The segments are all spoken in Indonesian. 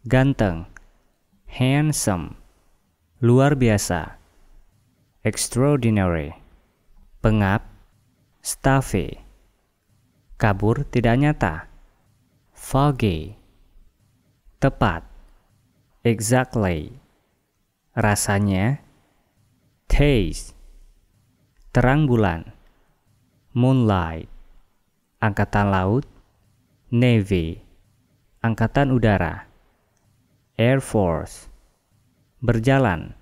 ganteng, handsome, luar biasa, extraordinary, pengap, stuffy, kabur tidak nyata, foggy, tepat, exactly, rasanya, taste, terang bulan, moonlight, angkatan laut, navy, angkatan udara, air force, berjalan,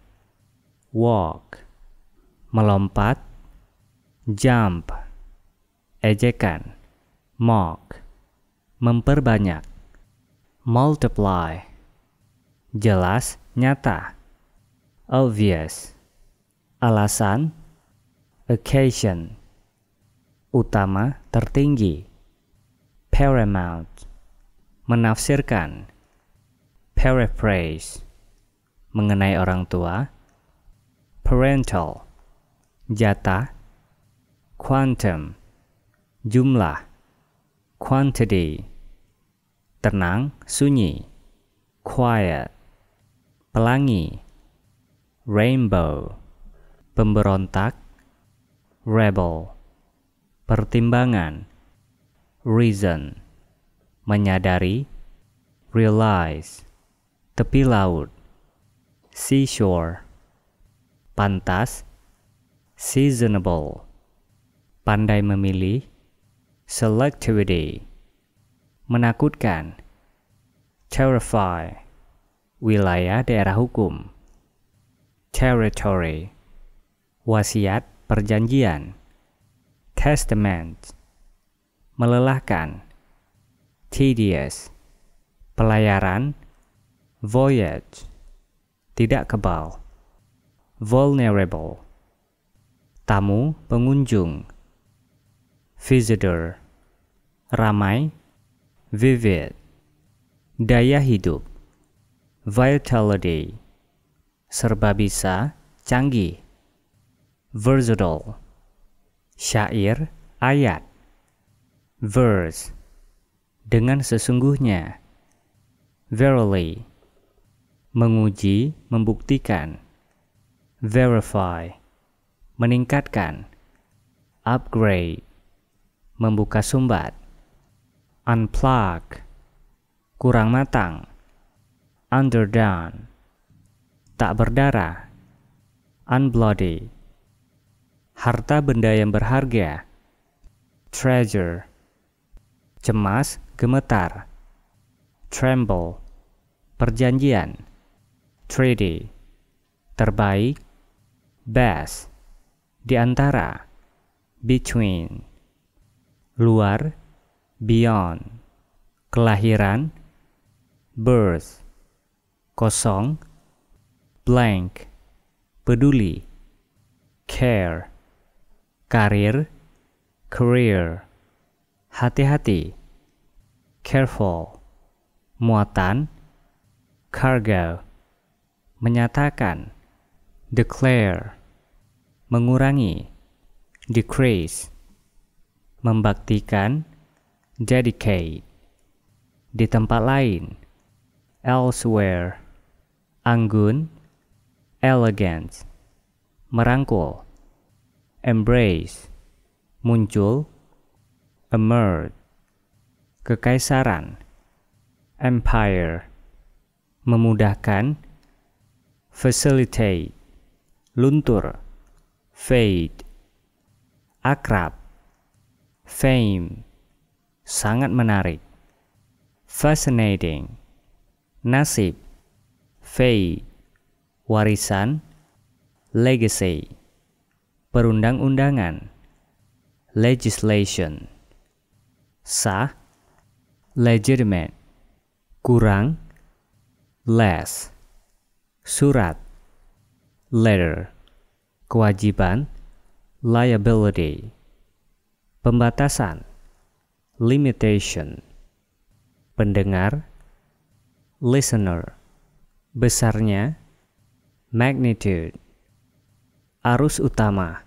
walk, melompat, jump, ejekan, mock, memperbanyak, multiply, jelas, nyata, obvious, alasan, occasion, utama, tertinggi, paramount, menafsirkan, paraphrase, mengenai orang tua, parental, jatah, quantum, jumlah, quantity, tenang, sunyi, quiet, pelangi, rainbow, pemberontak, rebel, pertimbangan, reason, menyadari, realize, tepi laut, seashore, pantas, seasonable, pandai memilih, selectivity, menakutkan, terrify, wilayah daerah hukum, territory, wasiat perjanjian, testament, melelahkan, tedious, pelayaran, voyage, tidak kebal, vulnerable, tamu, pengunjung, visitor, ramai, vivid, daya hidup, vitality, serba bisa, canggih, versatile, syair, ayat, verse, dengan sesungguhnya, verily, menguji, membuktikan, verify, meningkatkan, upgrade, membuka sumbat, unplug, kurang matang, underdone, tak berdarah, unbloody, harta benda yang berharga, treasure, cemas, gemetar, tremble, perjanjian, treaty, terbaik, best, di antara, between, luar, beyond, kelahiran, birth, kosong, blank, peduli, care, karir, career, hati-hati, careful, muatan, cargo, menyatakan, declare, mengurangi, decrease, membaktikan, dedicate, di tempat lain, elsewhere, anggun, elegant, merangkul, embrace, muncul, emerge, kekaisaran, empire, memudahkan, facilitate, luntur, fade, akrab, fame, sangat menarik, fascinating, nasib, fate, warisan, legacy, perundang-undangan, legislation, sah, legitimate, kurang, less, surat, letter, kewajiban, liability, pembatasan, limitation, pendengar, listener, besarnya, magnitude, arus utama,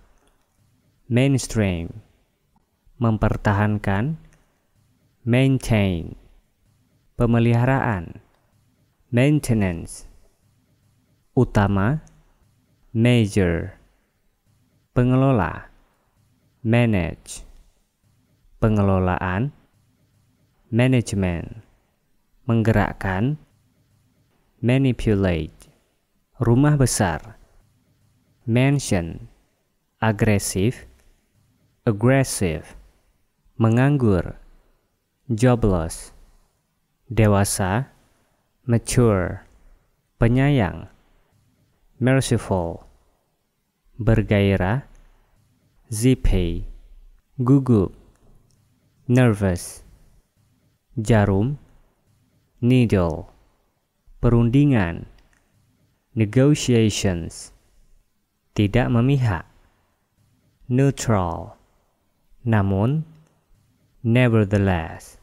mainstream, mempertahankan, maintain, pemeliharaan, maintenance, utama, major, pengelola, manage, pengelolaan, management, menggerakkan, manipulate, rumah besar, mansion, agresif, aggressive, menganggur, jobless, dewasa, mature, penyayang, merciful, bergairah, zippy, gugup, nervous, jarum, needle, perundingan, negotiations, tidak memihak, neutral, namun, nevertheless,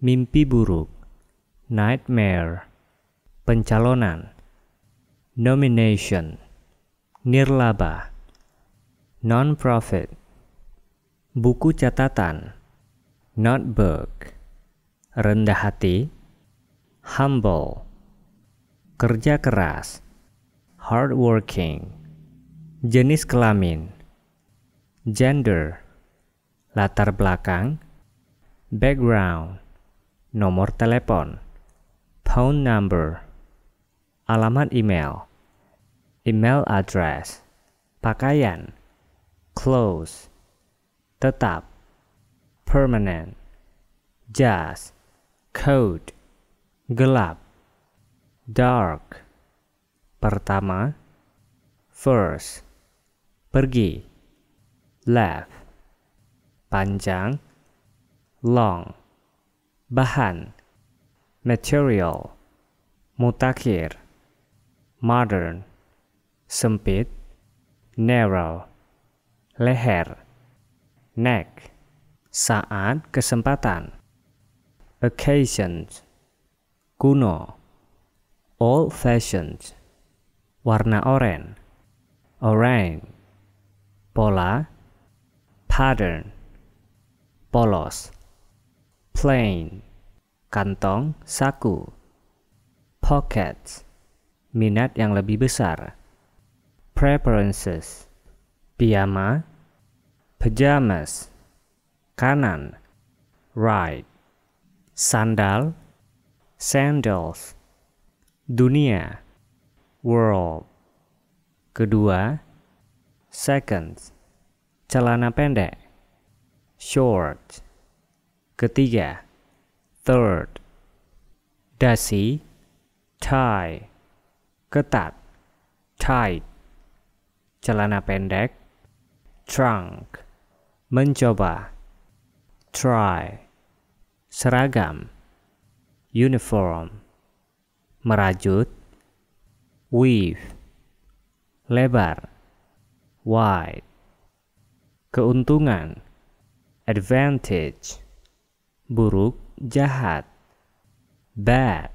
mimpi buruk, nightmare, pencalonan, nomination, nirlaba, non-profit, buku catatan, notebook, rendah hati, humble, kerja keras, hardworking, jenis kelamin, gender, latar belakang, background, nomor telepon, phone number, alamat email, email address, pakaian, clothes, tetap, permanent, jas, coat, gelap, dark, pertama, first, pergi, left, panjang, long, bahan, material, mutakhir, modern, sempit, narrow, leher, neck, saat kesempatan, occasions, kuno, old fashioned, warna oranye, orange, pola, pattern, polos, plain, kantong, saku, pockets, minat yang lebih besar, preferences, piyama, pajamas, kanan, right, sandal, sandals, dunia, world, kedua, seconds, celana pendek, short, ketiga, third, dasi, tie, ketat, tight, celana pendek, trunk, mencoba, try, seragam, uniform, merajut, weave, lebar, wide, keuntungan, advantage, buruk, jahat, bad,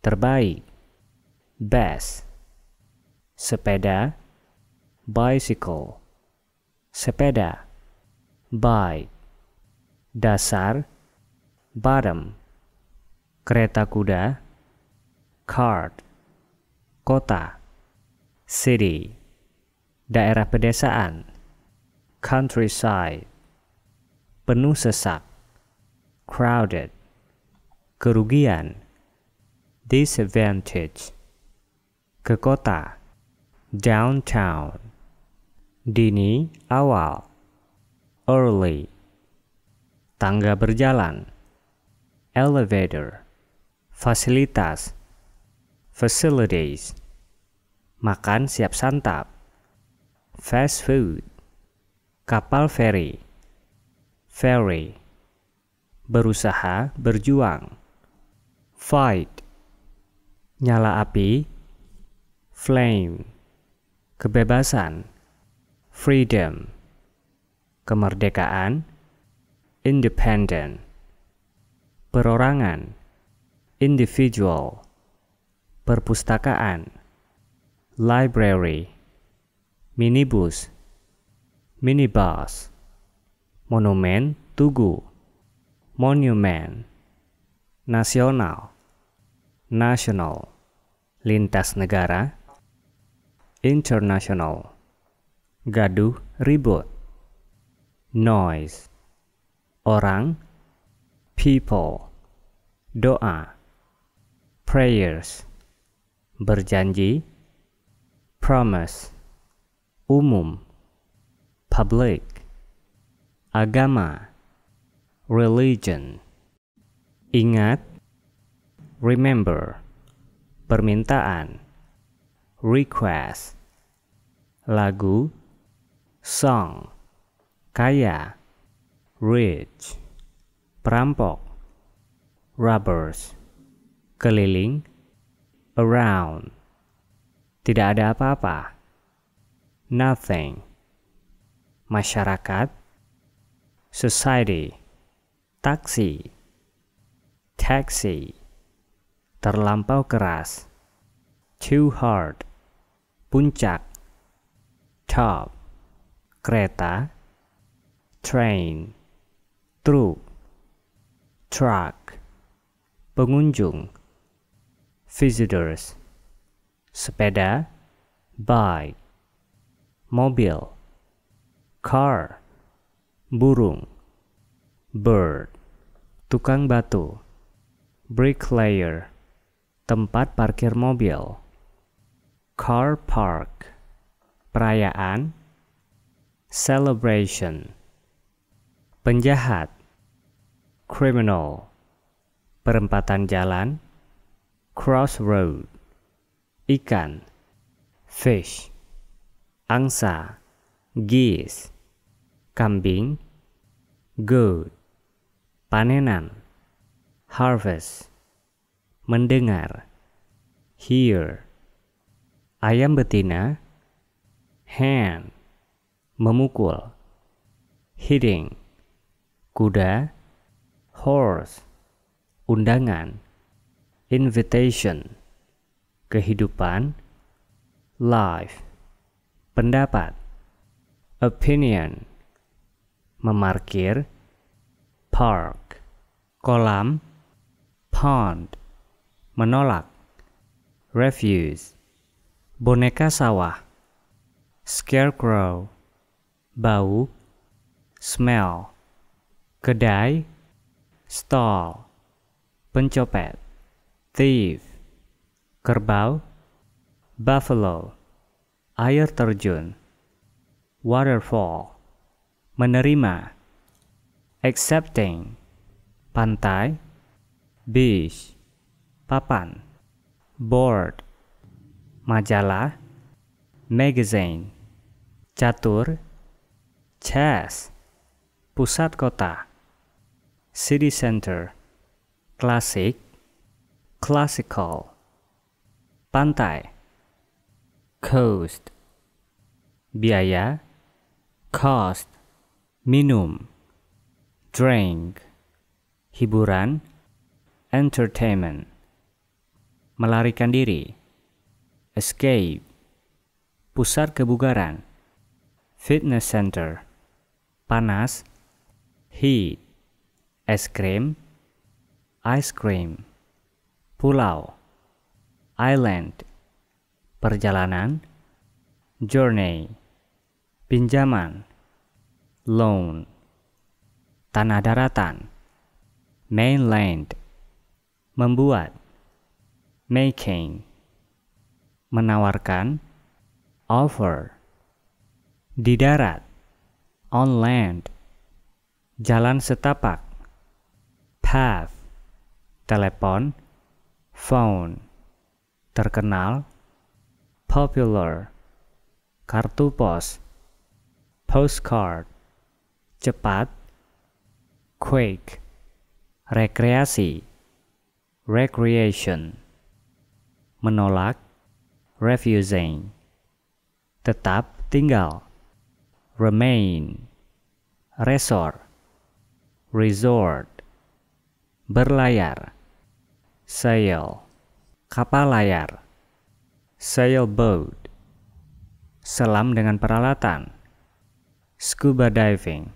terbaik, best, sepeda, bicycle, sepeda, bike, dasar, bottom, kereta kuda, cart, kota, city, daerah pedesaan, countryside, penuh sesak, crowded, kerugian, disadvantage, ke kota, downtown, dini, awal, early, tangga berjalan, elevator, fasilitas, facilities, makan siap santap, fast food, kapal feri, ferry, berusaha, berjuang, fight, nyala api, flame, kebebasan, freedom, kemerdekaan, independent, perorangan, individual, perpustakaan, library, minibus, minibus, monumen, tugu, monument, nasional, national, lintas negara, international, gaduh ribut, noise, orang, people, doa, prayers, berjanji, promise, umum, public, agama, religion, ingat, remember, permintaan, request, lagu, song, kaya, rich, perampok, robbers, keliling, around, tidak ada apa-apa, nothing, masyarakat, society, taksi, taxi, terlampau keras, too hard, puncak, top, kereta, train, truk, truck, pengunjung, visitors, sepeda, bike, mobil, car, burung, bird, tukang batu, bricklayer, tempat parkir mobil, car park, perayaan, celebration, penjahat, criminal, perempatan jalan, crossroad, ikan, fish, angsa, geese, kambing, goat, panenan, harvest, mendengar, hear, ayam betina, hand, memukul, hitting, kuda, horse, undangan, invitation, kehidupan, life, pendapat, opinion, memarkir, park, kolam, pond, menolak, refuse, boneka sawah, scarecrow, bau, smell, kedai, stall, pencopet, thief, kerbau, buffalo, air terjun, waterfall, menerima, accepting, pantai, beach, papan, board, majalah, magazine, catur, chess, pusat kota, city center, klasik, classical, pantai, coast, biaya, cost, minum, drink, hiburan, entertainment, melarikan diri, escape, pusat kebugaran, fitness center, panas, heat, es krim, ice cream, pulau, island, perjalanan, journey, pinjaman, loan, tanah daratan, mainland, membuat, making, menawarkan, offer, di darat, on land, jalan setapak, path, telepon, phone, terkenal, popular, kartu pos, postcard, cepat, quick, rekreasi, recreation, menolak, refusing, tetap tinggal, remain, resort, resort, berlayar, sail, kapal layar, sailboat, selam dengan peralatan, scuba diving,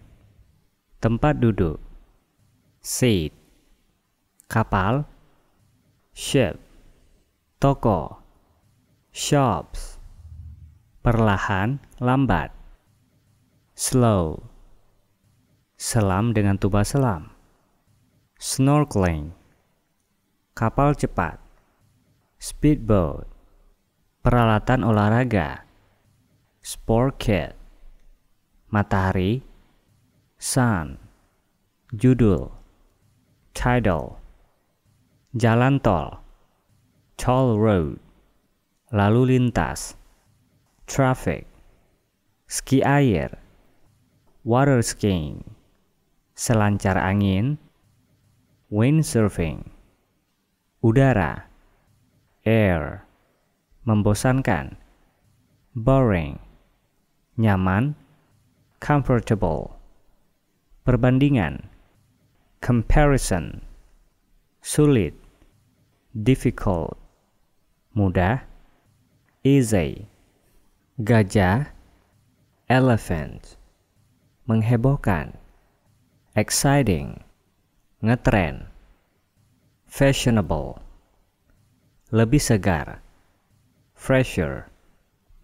tempat duduk, seat, kapal, ship, toko, shops, perlahan, lambat, slow, selam dengan tuba selam, snorkeling, kapal cepat, speedboat, peralatan olahraga, sport kit, matahari, sun, judul, tidal, jalan tol, toll road, lalu lintas, traffic, ski air, water skiing, selancar angin, windsurfing, udara, air, membosankan, boring, nyaman, comfortable, perbandingan, comparison, sulit, difficult, mudah, easy, gajah, elephant, menghebohkan, exciting, ngetren, fashionable, lebih segar, fresher,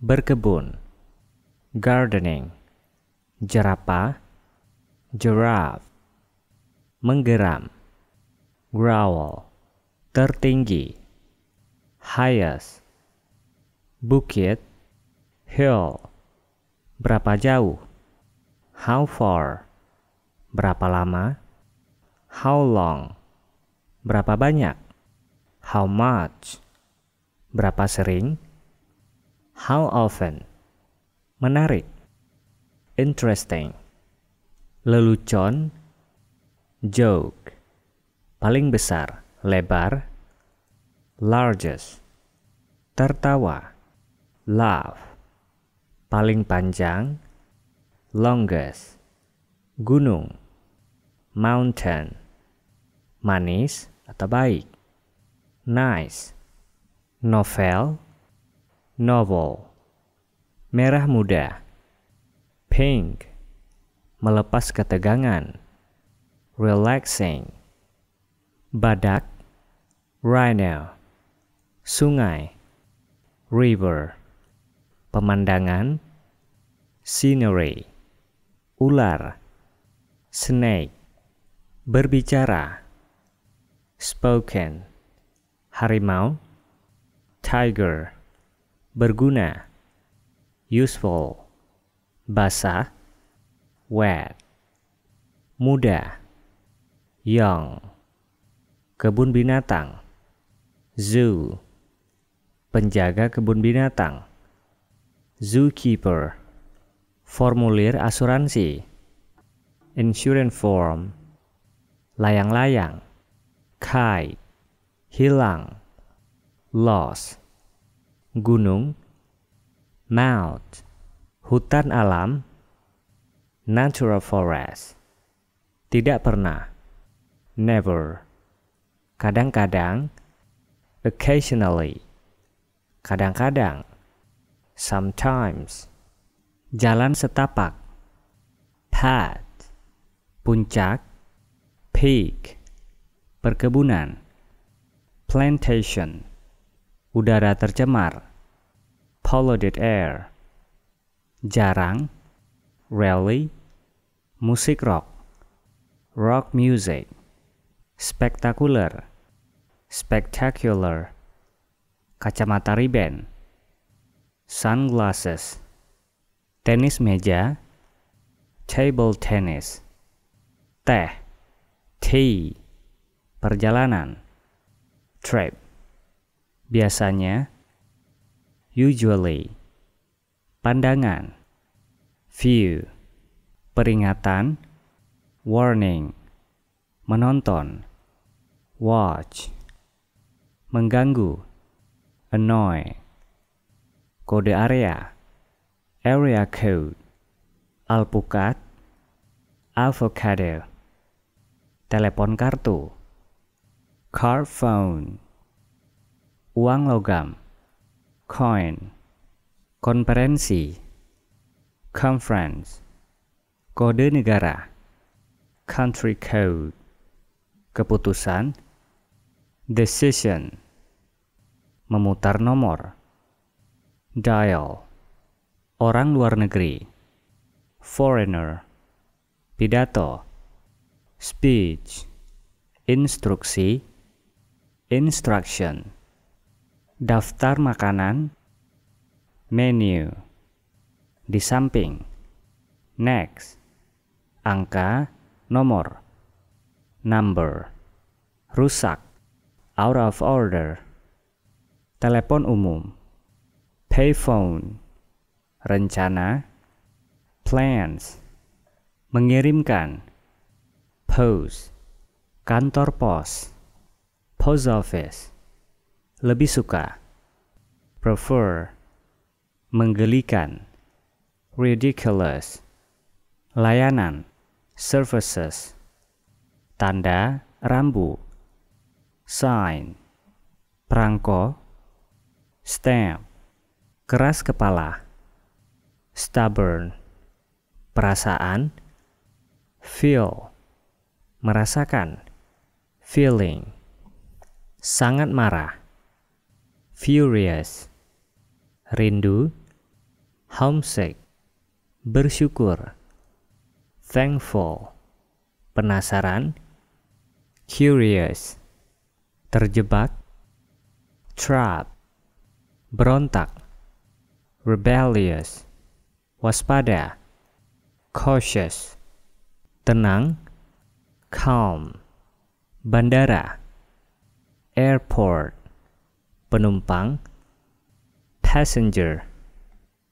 berkebun, gardening, jerapah, giraffe, menggeram, growl, tertinggi, highest, bukit, hill, berapa jauh, how far, berapa lama, how long, berapa banyak, how much, berapa sering, how often, menarik, interesting, lelucon, joke, paling besar, lebar, largest, tertawa, laugh, paling panjang, longest, gunung, mountain, manis atau baik, nice, novel, novel, merah muda, pink, melepas ketegangan, relaxing, badak, rhino, sungai, river, pemandangan, scenery, ular, snake, berbicara, spoken, harimau, tiger, berguna, useful, basah, wet, muda, young, kebun binatang, zoo, penjaga kebun binatang, zookeeper, formulir asuransi, insurance form, layang-layang, kite, hilang, loss, gunung, mount, hutan alam, natural forest, tidak pernah, never kadang-kadang, occasionally, kadang-kadang, sometimes, jalan setapak, path, puncak, peak, perkebunan, plantation, udara tercemar, polluted air, jarang, rarely, musik rock, rock music, spektakuler, spectacular, kacamata riben, sunglasses, tenis meja, table tennis, teh, tea, perjalanan, trip, biasanya, usually, pandangan, view, peringatan, warning, menonton, watch, mengganggu, annoy, kode area, area code, alpukat, avocado, telepon kartu, car phone, uang logam, coin, konferensi, conference, kode negara, country code, keputusan, decision, memutar nomor. Dial, orang luar negeri. Foreigner, pidato. Speech, instruksi. Instruction, daftar makanan. Menu, di samping. Next, angka, nomor. Number, rusak, out of order telepon umum, payphone, rencana, plans, mengirimkan, post, kantor pos, post office, lebih suka, prefer, menggelikan, ridiculous, layanan, services, tanda, rambu, sign, perangko, stamp, keras kepala, stubborn, perasaan, feel, merasakan, feeling, sangat marah, furious, rindu, homesick, bersyukur, thankful, penasaran, curious, terjebak, trap, berontak, rebellious, waspada, cautious, tenang, calm, bandara, airport, penumpang, passenger,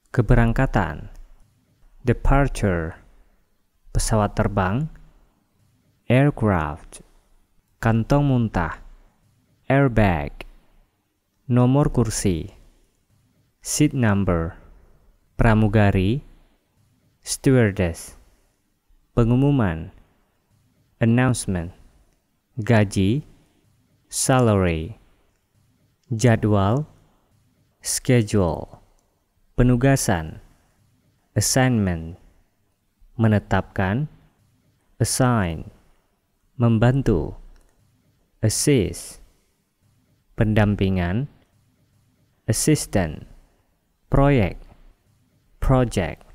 keberangkatan, departure, pesawat terbang, aircraft, kantong muntah, airbag, nomor kursi seat number, pramugari, stewardess, pengumuman, announcement, gaji, salary, jadwal, schedule, penugasan, assignment, menetapkan, assign, membantu, assist, pendampingan, assistant, proyek, project,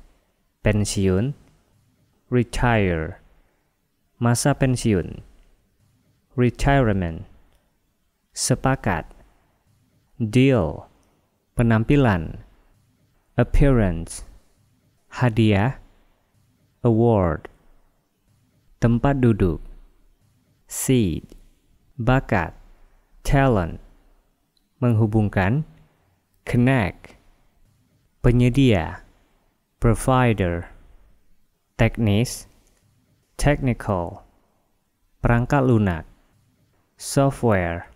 pensiun, retire, masa pensiun, retirement, sepakat, deal, penampilan, appearance, hadiah, award, tempat duduk, seat, bakat, talent, menghubungkan, connect, penyedia, provider, teknis, technical, perangkat lunak, software,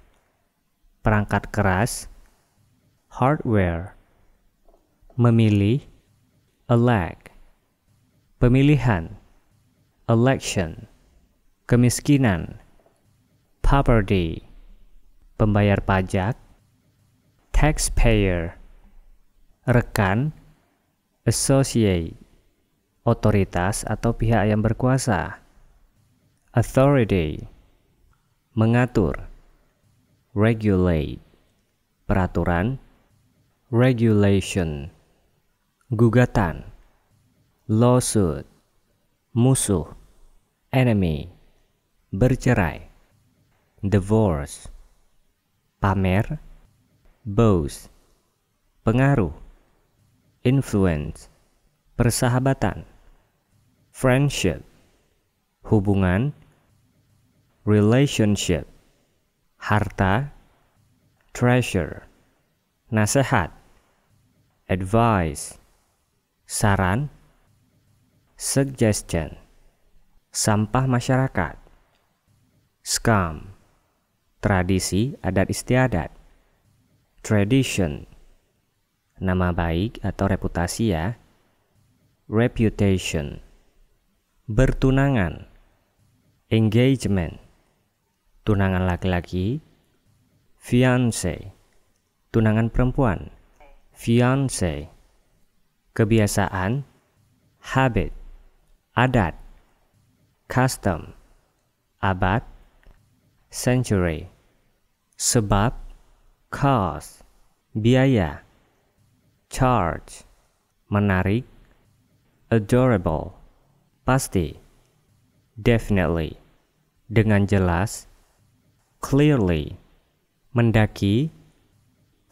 perangkat keras, hardware, memilih, elect, pemilihan, election, kemiskinan, poverty, pembayar pajak, taxpayer, rekan, associate, otoritas atau pihak yang berkuasa, authority, mengatur, regulate, peraturan, regulation, gugatan, lawsuit, musuh, enemy, bercerai, divorce, pamer, boast, pengaruh, influence, persahabatan, friendship, hubungan, relationship, harta, treasure, nasihat, advice, saran, suggestion, sampah masyarakat, scam, tradisi adat istiadat, tradition, nama baik atau reputasi ya. Reputation, bertunangan, engagement, tunangan laki-laki, fiance, tunangan perempuan, fiance, kebiasaan, habit, adat, custom, abad, century, sebab, cause, biaya, charge, menarik, adorable, pasti, definitely, dengan jelas, clearly, mendaki,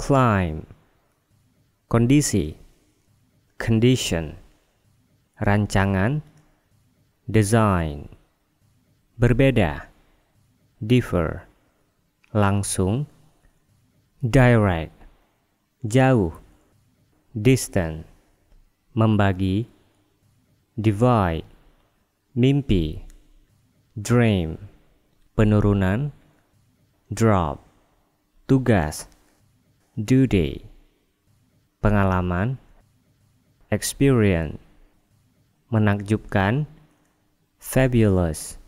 climb, kondisi, condition, rancangan, design, berbeda, differ, langsung, direct, jauh, distant, membagi, divide, mimpi, dream, penurunan, drop, tugas, duty, pengalaman, experience, menakjubkan, fabulous,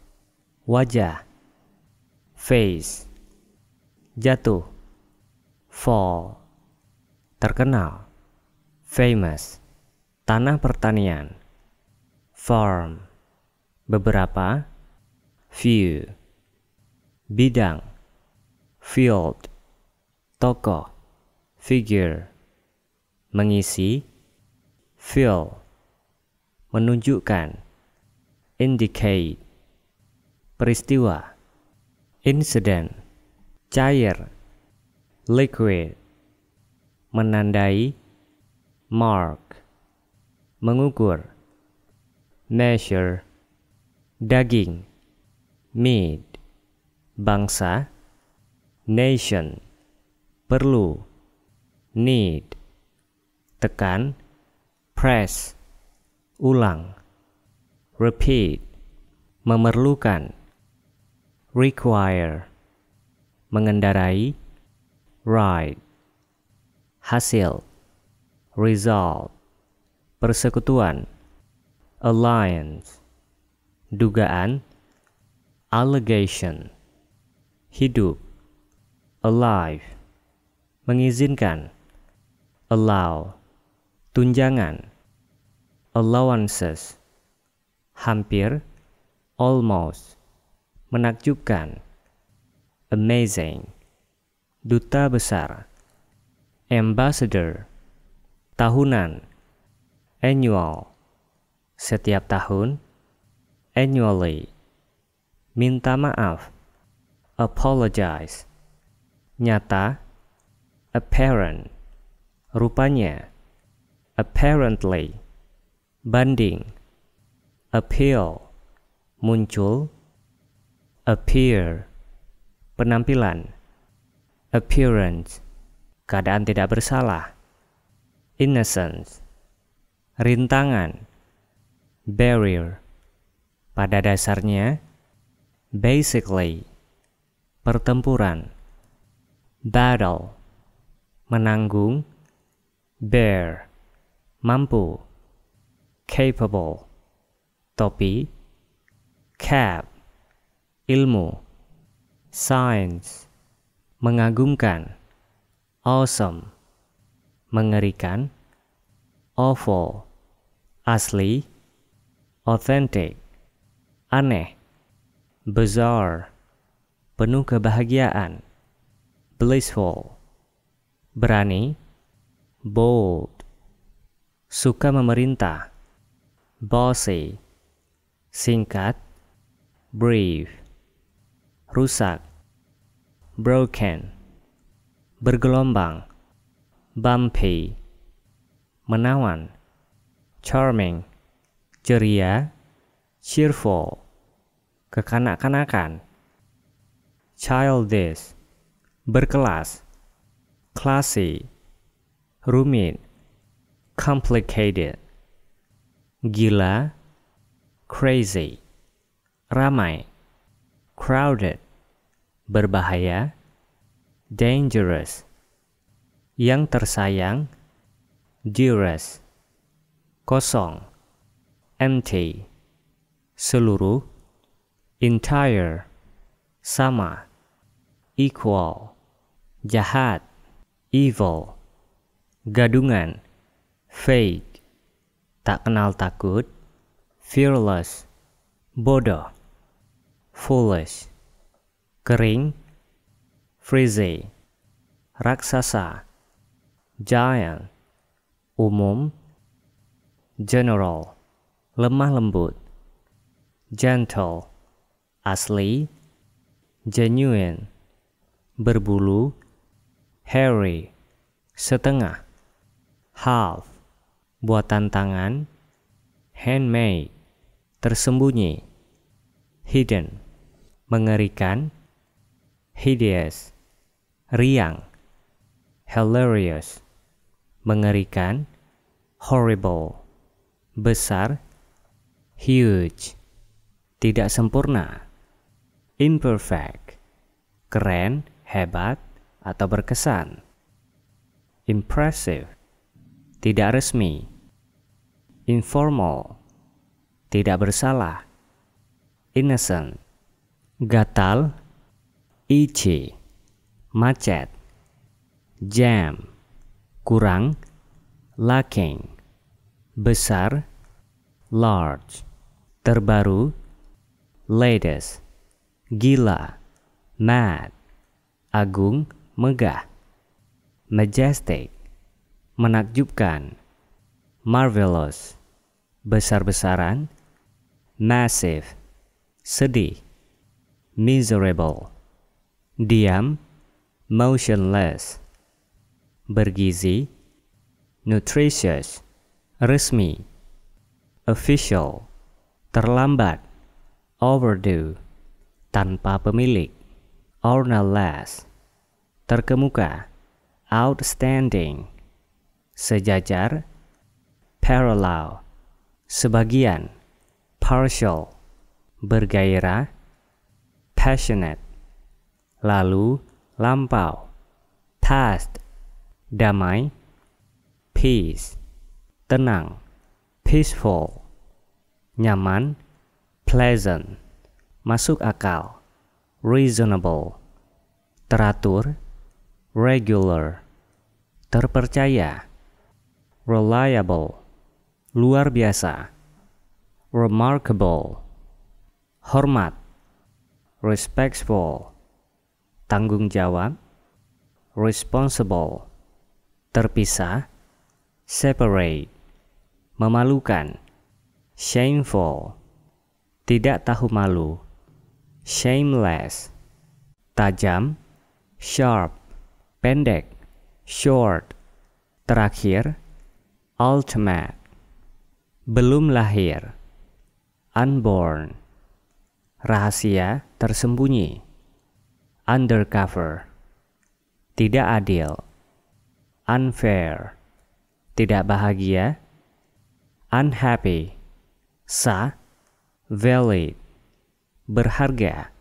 wajah, face, jatuh, fall, terkenal, famous, tanah pertanian, farm, beberapa, few, bidang, field, tokoh, figure, mengisi, fill, menunjukkan, indicate, peristiwa, incident, cair, liquid, menandai, mark, mengukur, measure, daging, meat, bangsa, nation, perlu, need, tekan, press, ulang, repeat, memerlukan, require, mengendarai, ride, hasil, result, persekutuan, alliance, dugaan, allegation, hidup, alive, mengizinkan, allow, tunjangan, allowances, hampir, almost, menakjubkan, amazing, duta besar, ambassador, tahunan, annual, setiap tahun, annually, minta maaf, apologize, nyata, apparent, rupanya, apparently, banding, appeal, muncul, appear, penampilan, appearance, keadaan tidak bersalah, innocence, rintangan, barrier. Pada dasarnya, basically, pertempuran, battle, menanggung, bear, mampu, capable, topi, cap, ilmu, science, mengagumkan, awesome, mengerikan, awful, asli, authentic, aneh, bizarre, penuh kebahagiaan, blissful, berani, bold, suka memerintah, bossy, singkat, brief, rusak, broken, bergelombang, bumpy, menawan, charming, ceria, cheerful, kekanak-kanakan, childish, berkelas, classy, rumit, complicated, gila, crazy, ramai, crowded, berbahaya, dangerous, yang tersayang, dearest, kosong, empty, seluruh, entire, sama, equal, jahat, evil, gadungan, fake, tak kenal takut, fearless, bodoh, foolish, kering, frizzy, raksasa, giant, umum, general, lemah lembut, gentle, asli, genuine, berbulu, hairy, setengah, half, buatan tangan, handmade, tersembunyi, hidden, mengerikan, hideous, riang, hilarious, mengerikan, horrible, besar, huge, tidak sempurna, imperfect, keren, hebat, atau berkesan, impressive, tidak resmi, informal, tidak bersalah, innocent, gatal, itchy, macet, jam, kurang, lacking, besar, large, terbaru, latest, gila, mad, agung, megah, majestic, menakjubkan, marvelous, besar-besaran, massive, sedih, miserable, diam, motionless, bergizi, nutritious, resmi, official, terlambat, overdue, tanpa pemilik, ornaless, terkemuka, outstanding, sejajar, parallel, sebagian, partial, bergairah, passionate, lalu, lampau, past, damai, peace, tenang, peaceful, nyaman, pleasant, masuk akal, reasonable, teratur, regular, terpercaya, reliable, luar biasa, remarkable, hormat, respectful, tanggung jawab, responsible, terpisah, separate, memalukan, shameful, tidak tahu malu, shameless, tajam, sharp, pendek, short, terakhir, ultimate, belum lahir, unborn, rahasia tersembunyi, undercover, tidak adil, unfair, tidak bahagia, unhappy, sah, valid, berharga,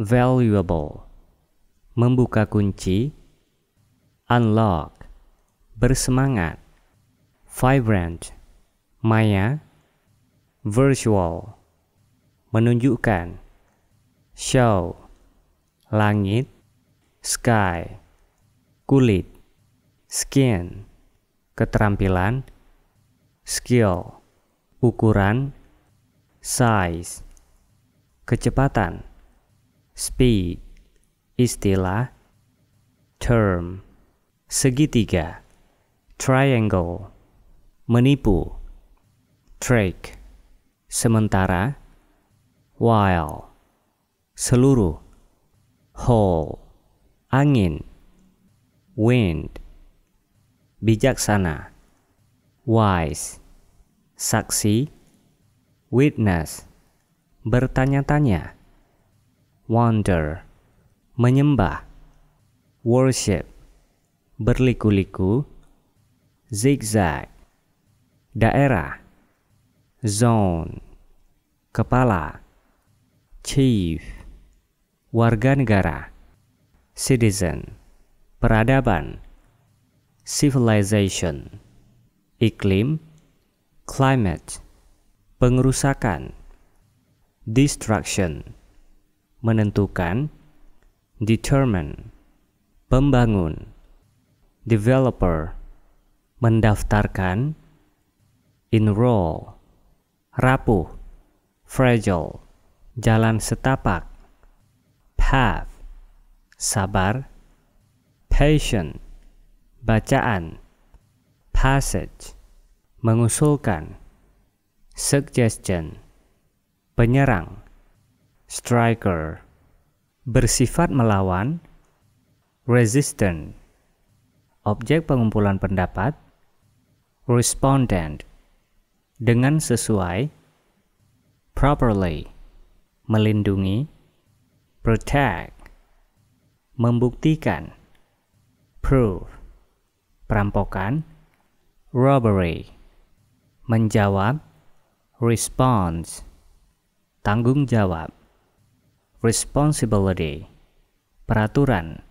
valuable, membuka kunci, unlock, bersemangat, vibrant, maya, virtual, menunjukkan, show, langit, sky, kulit, skin, keterampilan, skill, ukuran, size, kecepatan, speed, istilah, term, segitiga, triangle, menipu, trick, sementara, while, seluruh, whole, angin, wind, bijaksana, wise, saksi, witness, bertanya-tanya, wonder, menyembah, worship, berliku-liku, zigzag, daerah, zone, kepala, chief, warga negara, citizen, peradaban, civilization, iklim, climate, pengerusakan, destruction, menentukan, determine, pembangun, developer, mendaftarkan, enroll, rapuh, fragile, jalan setapak, path, sabar, patient, bacaan, passage, mengusulkan, suggestion, penyerang, striker, bersifat melawan, resistant, objek pengumpulan pendapat, respondent, dengan sesuai, properly, melindungi, protect, membuktikan, prove, perampokan, robbery, menjawab, response, tanggung jawab, responsibility, peraturan,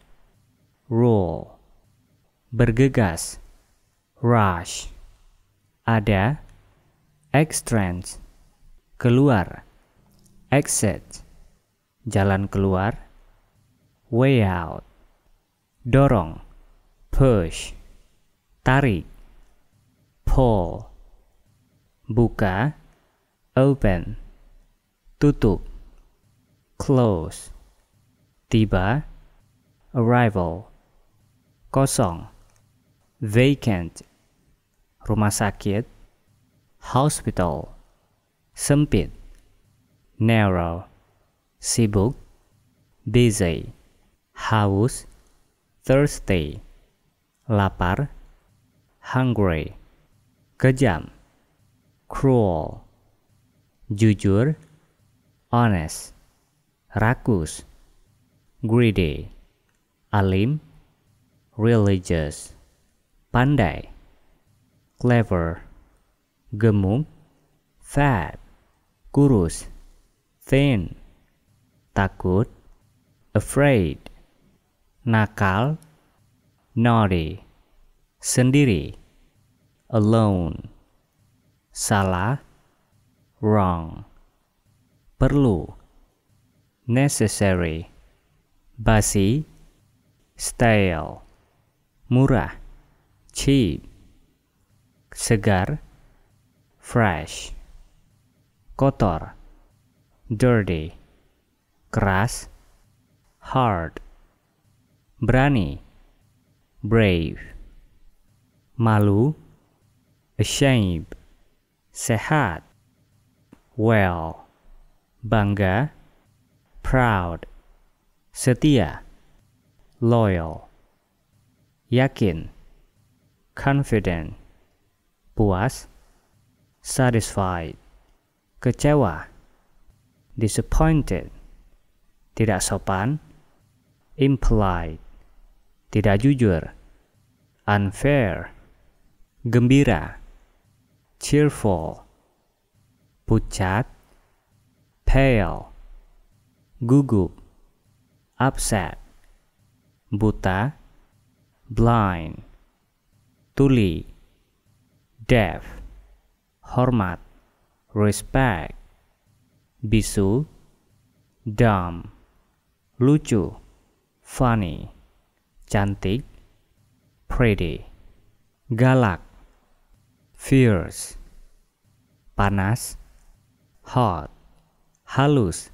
rule, bergegas, rush, ada, extrange, keluar, exit, jalan keluar, way out, dorong, push, tarik, pull, buka, open, tutup, close, tiba, arrival, kosong, vacant, rumah sakit, hospital, sempit, narrow, sibuk, busy, haus, thirsty, lapar, hungry, kejam, cruel, jujur, honest, rakus, greedy, alim, religious, pandai, clever, gemuk, fat, kurus, thin, takut, afraid, nakal, naughty, sendiri, alone, salah, wrong, perlu, necessary, basi, stale, murah, cheap, segar, fresh, kotor, dirty, keras, hard, berani, brave, malu, ashamed, sehat, well, bangga, proud, setia, loyal, yakin, confident, puas, satisfied, kecewa, disappointed, tidak sopan, impolite, tidak jujur, unfair, gembira, cheerful, pucat, pale, gugup, upset, buta, blind, tuli, deaf, hormat, respect, bisu, dumb, lucu, funny, cantik, pretty, galak, fierce, panas, hot, halus,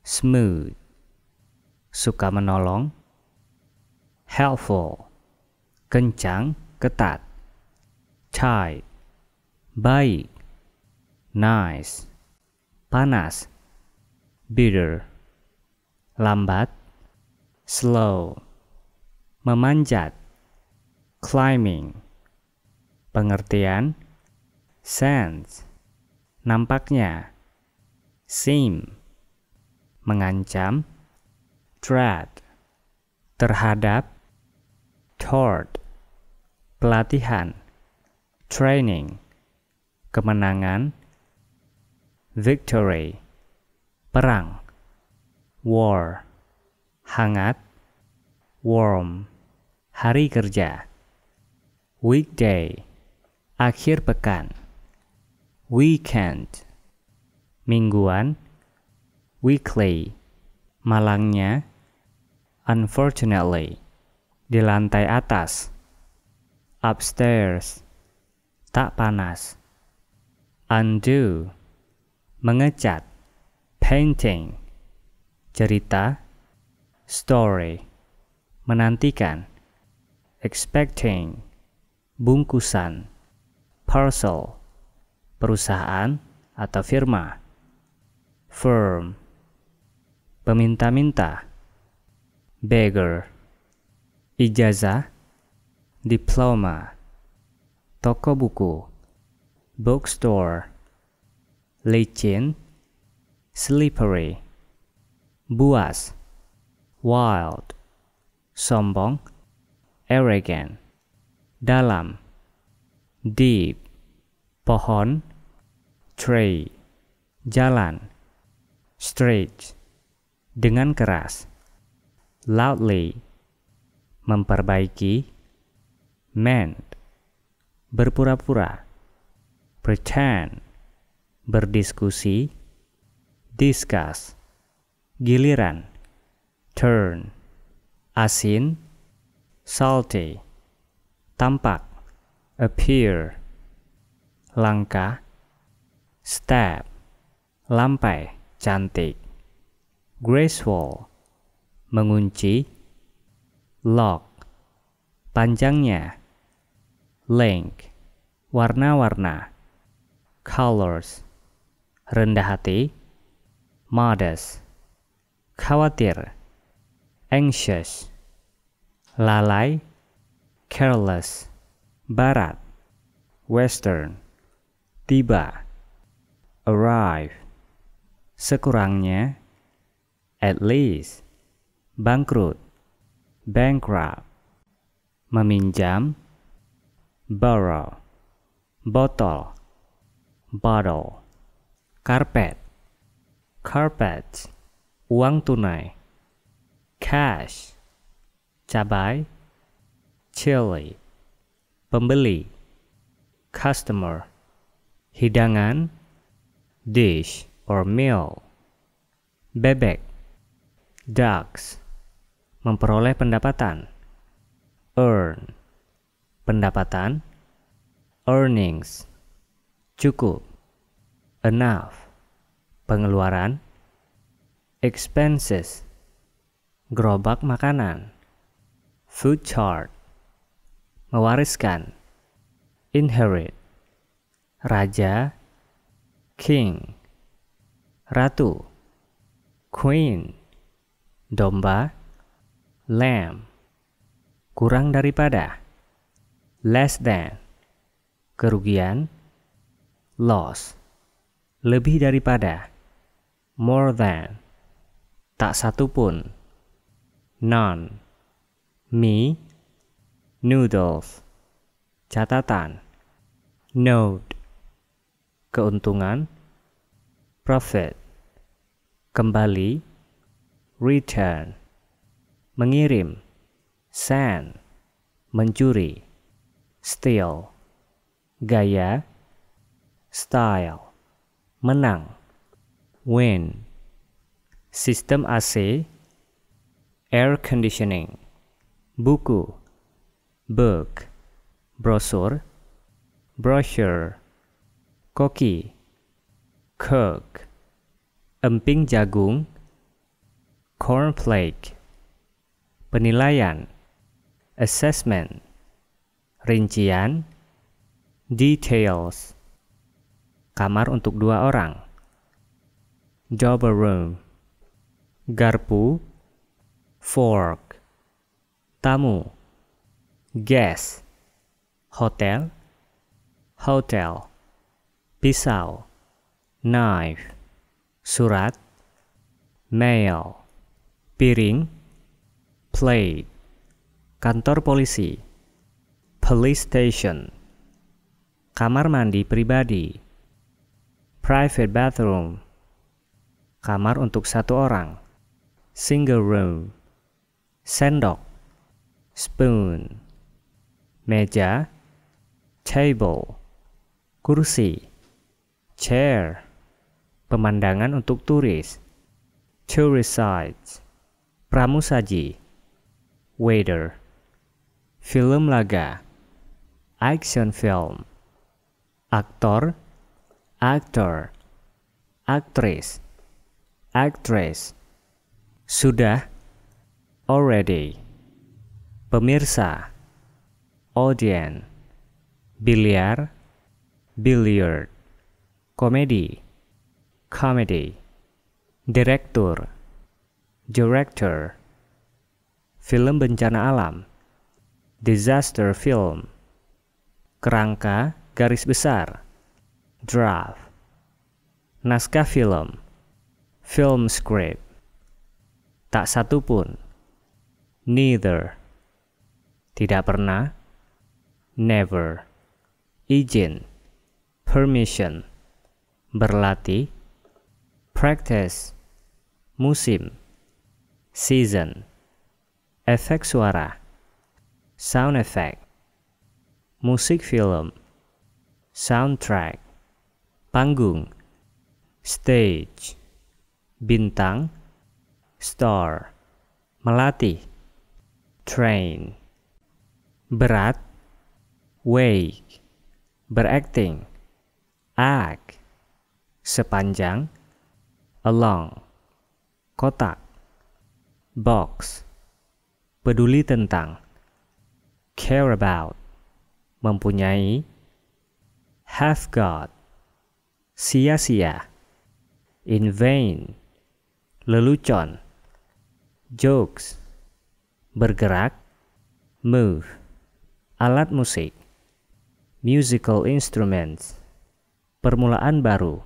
smooth, suka menolong, helpful, kencang, ketat, tight, baik, nice, panas, bitter, lambat, slow, memanjat, climbing, pengertian, sense, nampaknya, seem, mengancam, threat, terhadap, toward, pelatihan, training, kemenangan, victory, perang, war, hangat, warm, hari kerja, weekday, akhir pekan, weekend, mingguan, weekly, malangnya, unfortunately, di lantai atas, upstairs, tak panas, undo, mengecat, painting, cerita, story, menantikan, expecting, bungkusan, parcel, perusahaan atau firma, firm, peminta-minta, beggar, ijazah, diploma, toko buku, bookstore, licin, slippery, buas, wild, sombong, arrogant, dalam, deep, pohon, tree, jalan, straight, dengan keras, loudly, memperbaiki, mend, berpura-pura, pretend, berdiskusi, discuss, giliran, turn, asin, salty, tampak, appear, langkah, step, lampai, cantik, graceful, mengunci, lock, panjangnya, length, warna-warna, colors, rendah hati, modest, khawatir, anxious, lalai, careless, barat, western, tiba, arrive, sekurangnya, at least, bangkrut, bankrupt, meminjam, borrow, botol, bottle, karpet, carpet, uang tunai, cash, cabai, chili, pembeli, customer, hidangan, dish or meal, bebek, ducks, memperoleh pendapatan, earn, pendapatan, earnings, cukup, enough, pengeluaran, expenses, gerobak makanan, food chart, mewariskan, inherit, raja, king, ratu, queen, domba, lamb, kurang daripada, less than, kerugian, loss, lebih daripada, more than, tak satu pun, none, me, noodles, catatan, note, keuntungan, profit, kembali, return, mengirim, send, mencuri, steal, gaya, style, menang, win, sistem AC, air conditioning, buku, book, brosur, brochure, koki, cook, emping jagung, cornflake, penilaian, assessment, rincian, details, kamar untuk dua orang, double room, garpu, fork, tamu, guest, hotel, hotel, pisau, knife, surat, mail, piring, plate, kantor polisi, police station, kamar mandi pribadi, private bathroom, kamar untuk satu orang, single room, sendok, spoon, meja, table, kursi, chair, pemandangan untuk turis, tourist sites, pramusaji, waiter, film laga, action film, aktor, actor, aktris, actress, sudah, already, pemirsa, audience, biliar, billiard, komedi, comedy, direktur, director, film bencana alam, disaster film, kerangka garis besar, draft, naskah film, film script, tak satu pun, neither, tidak pernah, never, izin, permission, berlatih, practice, musim, season, efek suara, sound effect, musik film, soundtrack, panggung, stage, bintang, star, melatih, train, berat, wake, berakting, act, sepanjang, along, kotak, box, peduli tentang, care about, mempunyai, have got, sia-sia, in vain, lelucon, jokes, bergerak, move, alat musik, musical instruments, permulaan baru,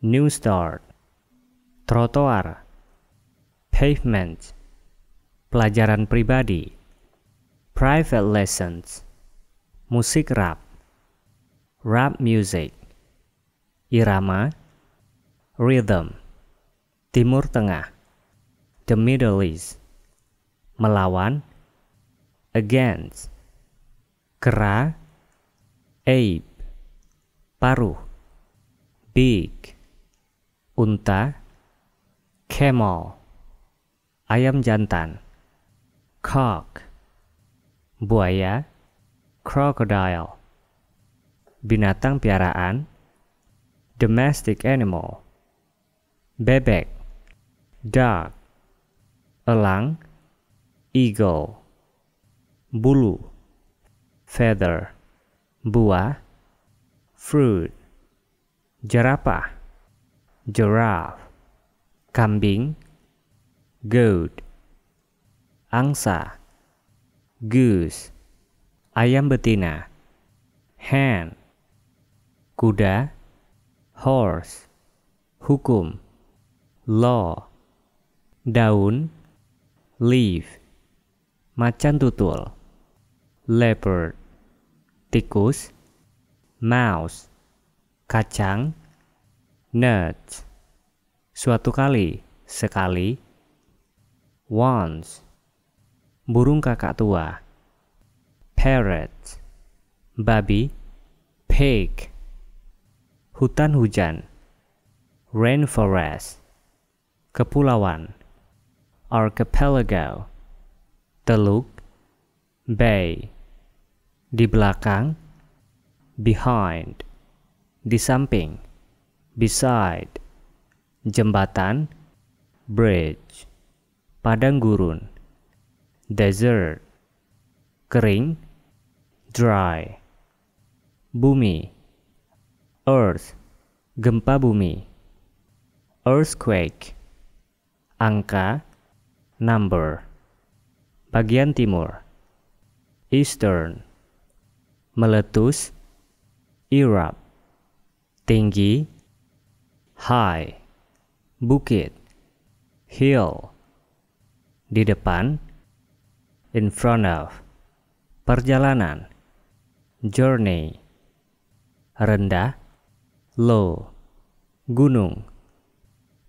new start, trotoar, pavement, pelajaran pribadi, private lessons, musik rap, rap music, irama, rhythm, timur tengah, the Middle East, melawan, against, kera, ape, paruh, big, unta, camel, ayam jantan, cock, buaya, crocodile, binatang piaraan, domestic animal, bebek, dog, elang, eagle, bulu, feather, buah, fruit, jerapah, giraffe, kambing, goat, angsa, goose, ayam betina, hen, kuda, horse, hukum, law, daun, leaf, macan tutul, leopard, tikus, mouse, kacang, nuts, suatu kali, sekali, once, burung kakak tua, parrot, babi, pig, hutan hujan, rainforest, kepulauan, archipelago, teluk, bay, di belakang, behind, di samping, beside, jembatan, bridge, padang gurun, desert, kering, dry, bumi, earth, gempa bumi, earthquake, angka, number, bagian timur, eastern, meletus, erupt, tinggi, high, bukit, hill, di depan, in front of, perjalanan, journey, rendah, low, gunung,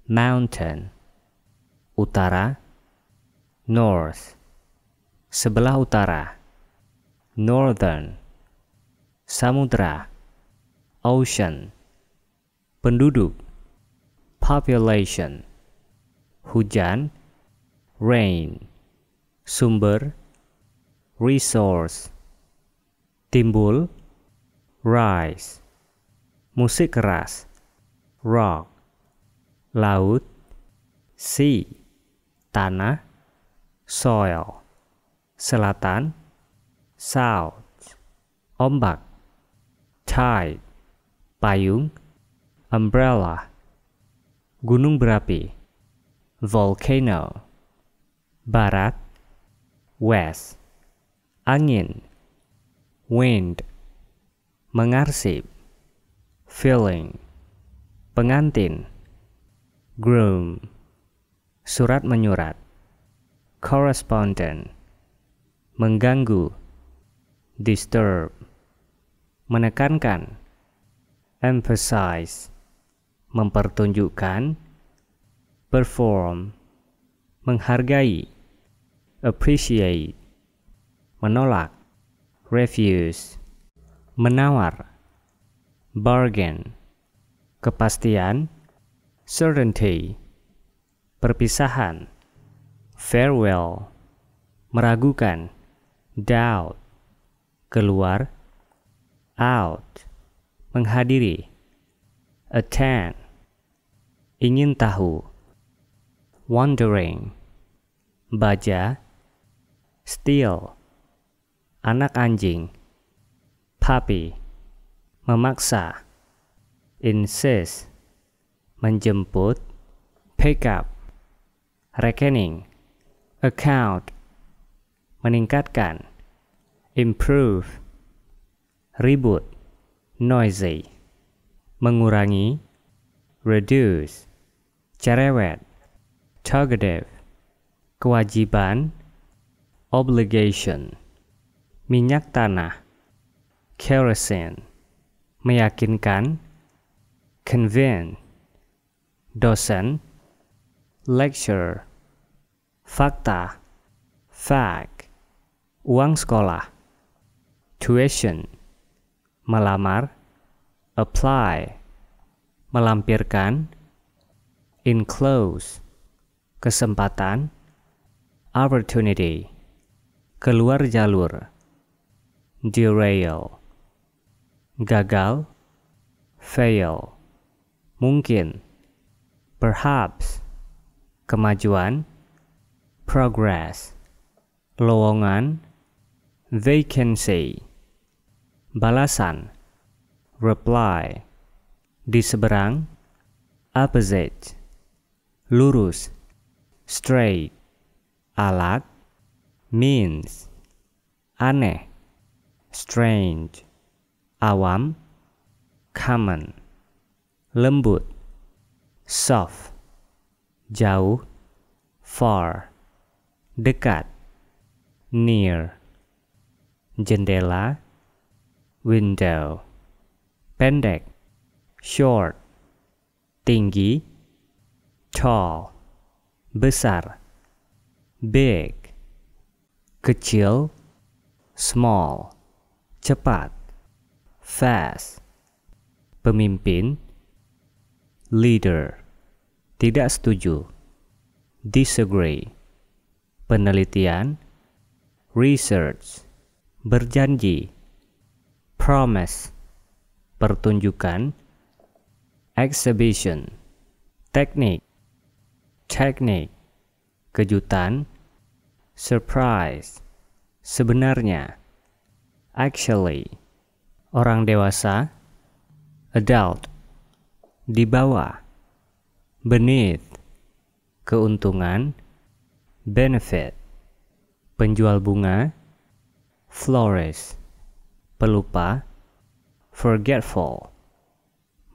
mountain, utara, north, sebelah utara, northern, samudra, ocean, penduduk, population, hujan, rain, sumber, resource, timbul, rise, musik keras, rock, laut, sea, tanah, soil, selatan, south, ombak, tide, payung, umbrella, gunung berapi, volcano, barat, west, angin, wind, mengarsip, feeling, pengantin, groom, surat menyurat, correspondent, mengganggu, disturb, menekankan, emphasize, mempertunjukkan, perform, menghargai, appreciate, menolak, refuse, menawar, bargain, kepastian, certainty, perpisahan, farewell, meragukan, doubt, keluar, out, menghadiri, attend, ingin tahu, wondering, baja, steal, anak anjing, puppy, memaksa, insist, menjemput, pick up, rekening, account, meningkatkan, improve, ribut, noisy, mengurangi, reduce, cerewet, talkative, kewajiban, obligation, minyak tanah, kerosene, meyakinkan, convince, dosen, lecture, fakta, fact, uang sekolah, tuition, melamar, apply, melampirkan, enclose, kesempatan, opportunity, keluar jalur, derail, gagal, fail, mungkin, perhaps, kemajuan, progress, lowongan, vacancy, balasan, reply, di seberang, opposite, lurus, straight, alat, means, aneh, strange, awam, common. Lembut, soft, jauh, far, dekat, near, jendela, window, pendek, short, tinggi, tall, besar, big, kecil, small, cepat, fast, pemimpin, leader, tidak setuju, disagree, penelitian, research, berjanji, promise, pertunjukan, exhibition, teknik, teknik, kejutan, surprise, sebenarnya, actually, orang dewasa, adult, di bawah, beneath, keuntungan, benefit, penjual bunga, florist, pelupa, forgetful,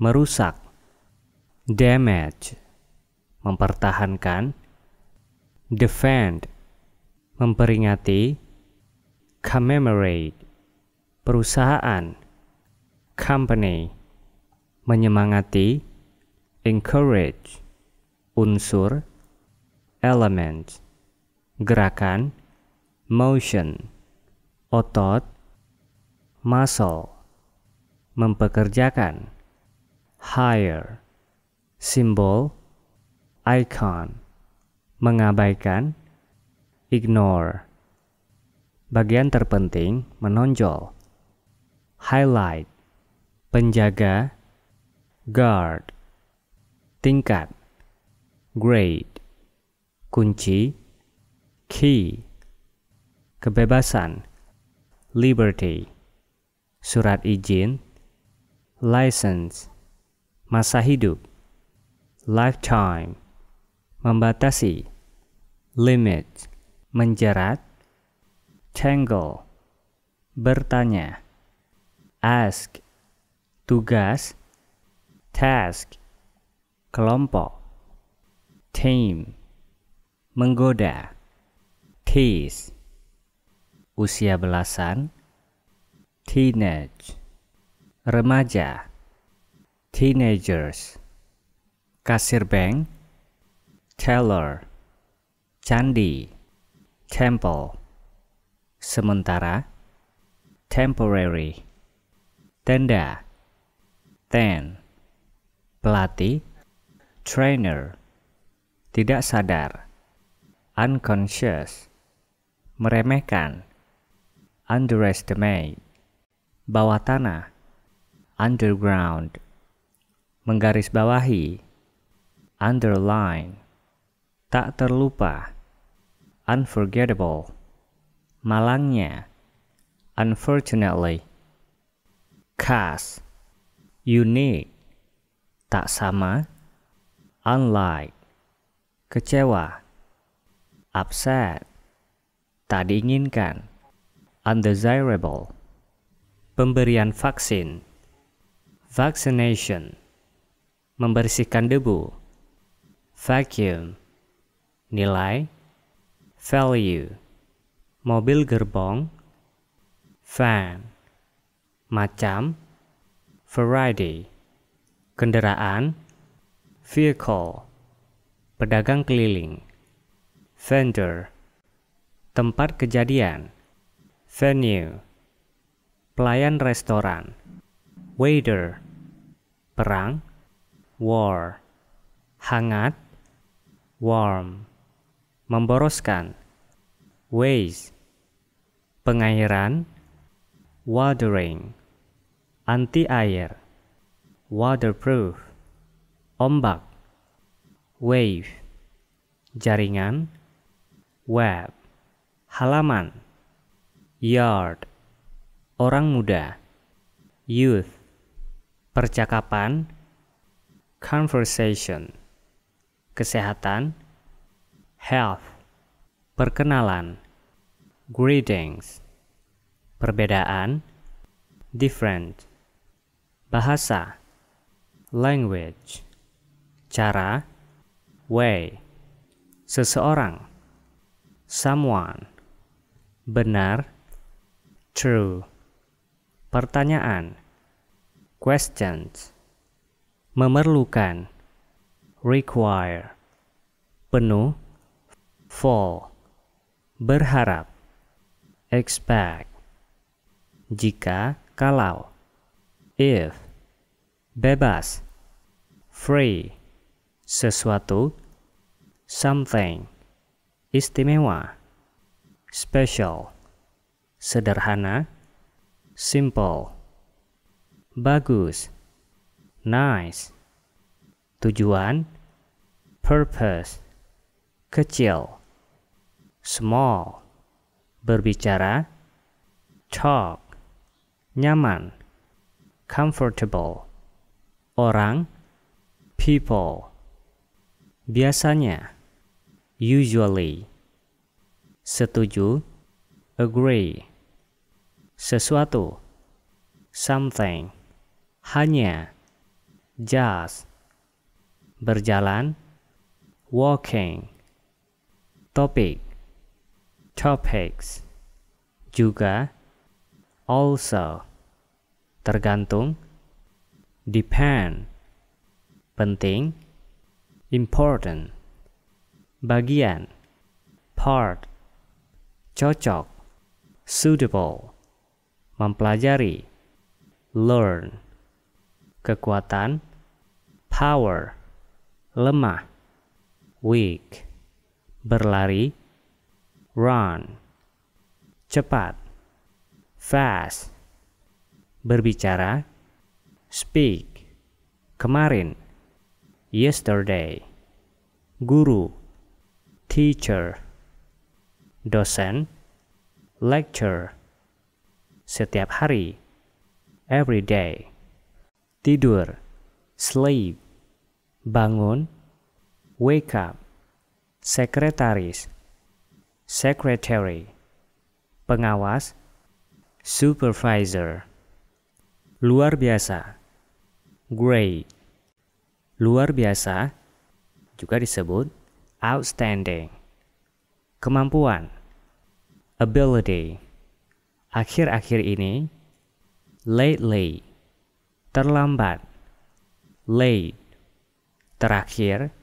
merusak, damage, mempertahankan, defend, memperingati, commemorate, perusahaan, company, menyemangati, encourage, unsur, element, gerakan, motion, otot, muscle, mempekerjakan, hire, simbol, icon, mengabaikan, ignore. Bagian terpenting menonjol. Highlight, penjaga, guard, tingkat, grade, kunci, key, kebebasan, liberty, surat izin, license, masa hidup, lifetime, membatasi, limit, menjerat, tangle, bertanya, ask, tugas, task, kelompok, tame, menggoda, tease, usia belasan, teenage, remaja, teenagers, kasir bank, teller, candi, temple, sementara, temporary, tenda, ten, pelatih, trainer, tidak sadar, unconscious, meremehkan, underestimate, bawah tanah, underground, menggarisbawahi, underline, tak terlupa, unforgettable, malangnya, unfortunately, cast, unique, tak sama, unlike, kecewa, upset, tak diinginkan, undesirable, pemberian vaksin, vaccination, membersihkan debu, vacuum, nilai, value, mobil gerbong, van, macam, variety, kendaraan, vehicle, pedagang keliling, vendor, tempat kejadian, venue, pelayan restoran, waiter, perang, war, hangat, warm, memboroskan, waste, pengairan, watering, anti air, waterproof, ombak, wave, jaringan, web, halaman, yard, orang muda, youth, percakapan, conversation, kesehatan, health, perkenalan, greetings, perbedaan, different, bahasa, language, cara, way, seseorang, someone, benar, true, pertanyaan, questions, memerlukan, require, penuh, full, berharap, expect, jika, kalau, if, bebas, free, sesuatu, something, istimewa, special, sederhana, simple, bagus, nice, tujuan, purpose, kecil, small, berbicara, talk, nyaman, comfortable, orang, people, biasanya, usually, setuju, agree, sesuatu, something, hanya, just, berjalan, walking, topik, topics, juga, also, tergantung, depend, penting, important, bagian, part, cocok, suitable, mempelajari, learn, kekuatan, power, lemah, weak, berlari, run, cepat, fast, berbicara, speak, kemarin, yesterday, guru, teacher, dosen, lecture, setiap hari, every day. Tidur, sleep. Bangun, wake up. Sekretaris, secretary. Pengawas, supervisor. Luar biasa, great. Luar biasa juga disebut outstanding. Kemampuan, ability akhir-akhir ini, lately, terlambat, late, terakhir,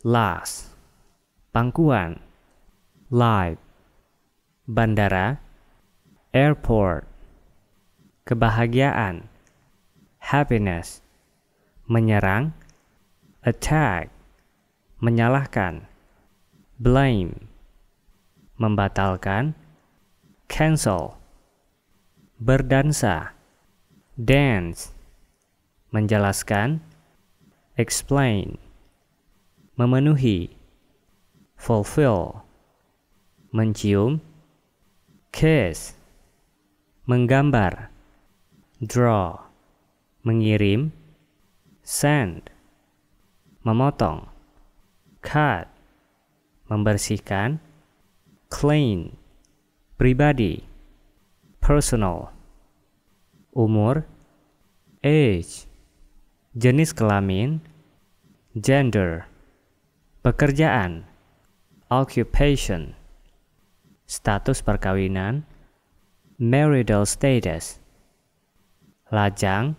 last, pangkuan, live, bandara, airport, kebahagiaan, happiness, menyerang, attack, menyalahkan, blame, membatalkan, cancel, berdansa, dance, menjelaskan, explain, memenuhi, fulfill, mencium, kiss, menggambar, draw, mengirim, send, memotong, cut, membersihkan, clean, pribadi, personal, umur, age, jenis kelamin, gender, pekerjaan, occupation, status perkawinan, marital status, lajang,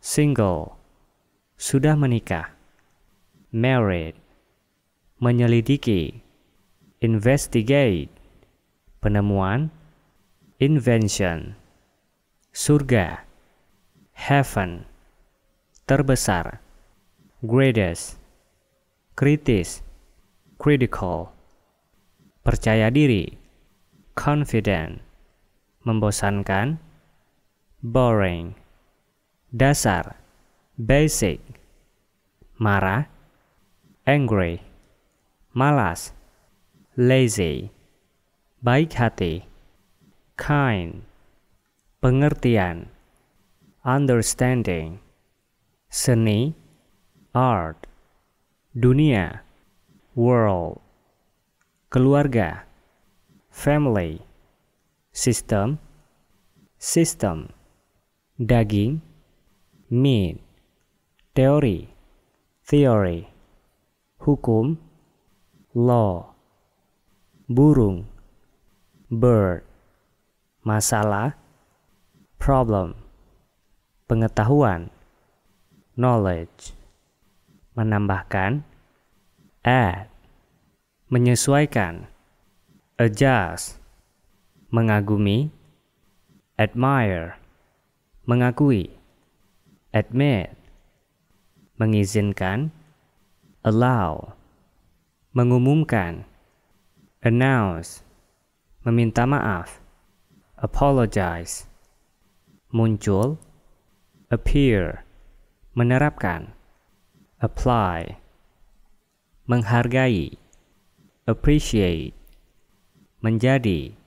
single, sudah menikah, married, menyelidiki, investigate, penemuan, invention, surga, heaven, terbesar, greatest, kritis, critical, percaya diri, confident, membosankan, boring, dasar, basic, marah, angry, malas, lazy, baik hati, kind, pengertian, understanding, seni, art, dunia, world, keluarga, family, system, system, daging, meat, teori, theory, hukum, law, burung, bird, masalah, problem, pengetahuan, knowledge, menambahkan, add, menyesuaikan, adjust, mengagumi, admire, mengakui, admit, mengizinkan, allow, mengumumkan, announce, meminta maaf, apologize, muncul, appear, menerapkan, apply, menghargai, appreciate, menjadi,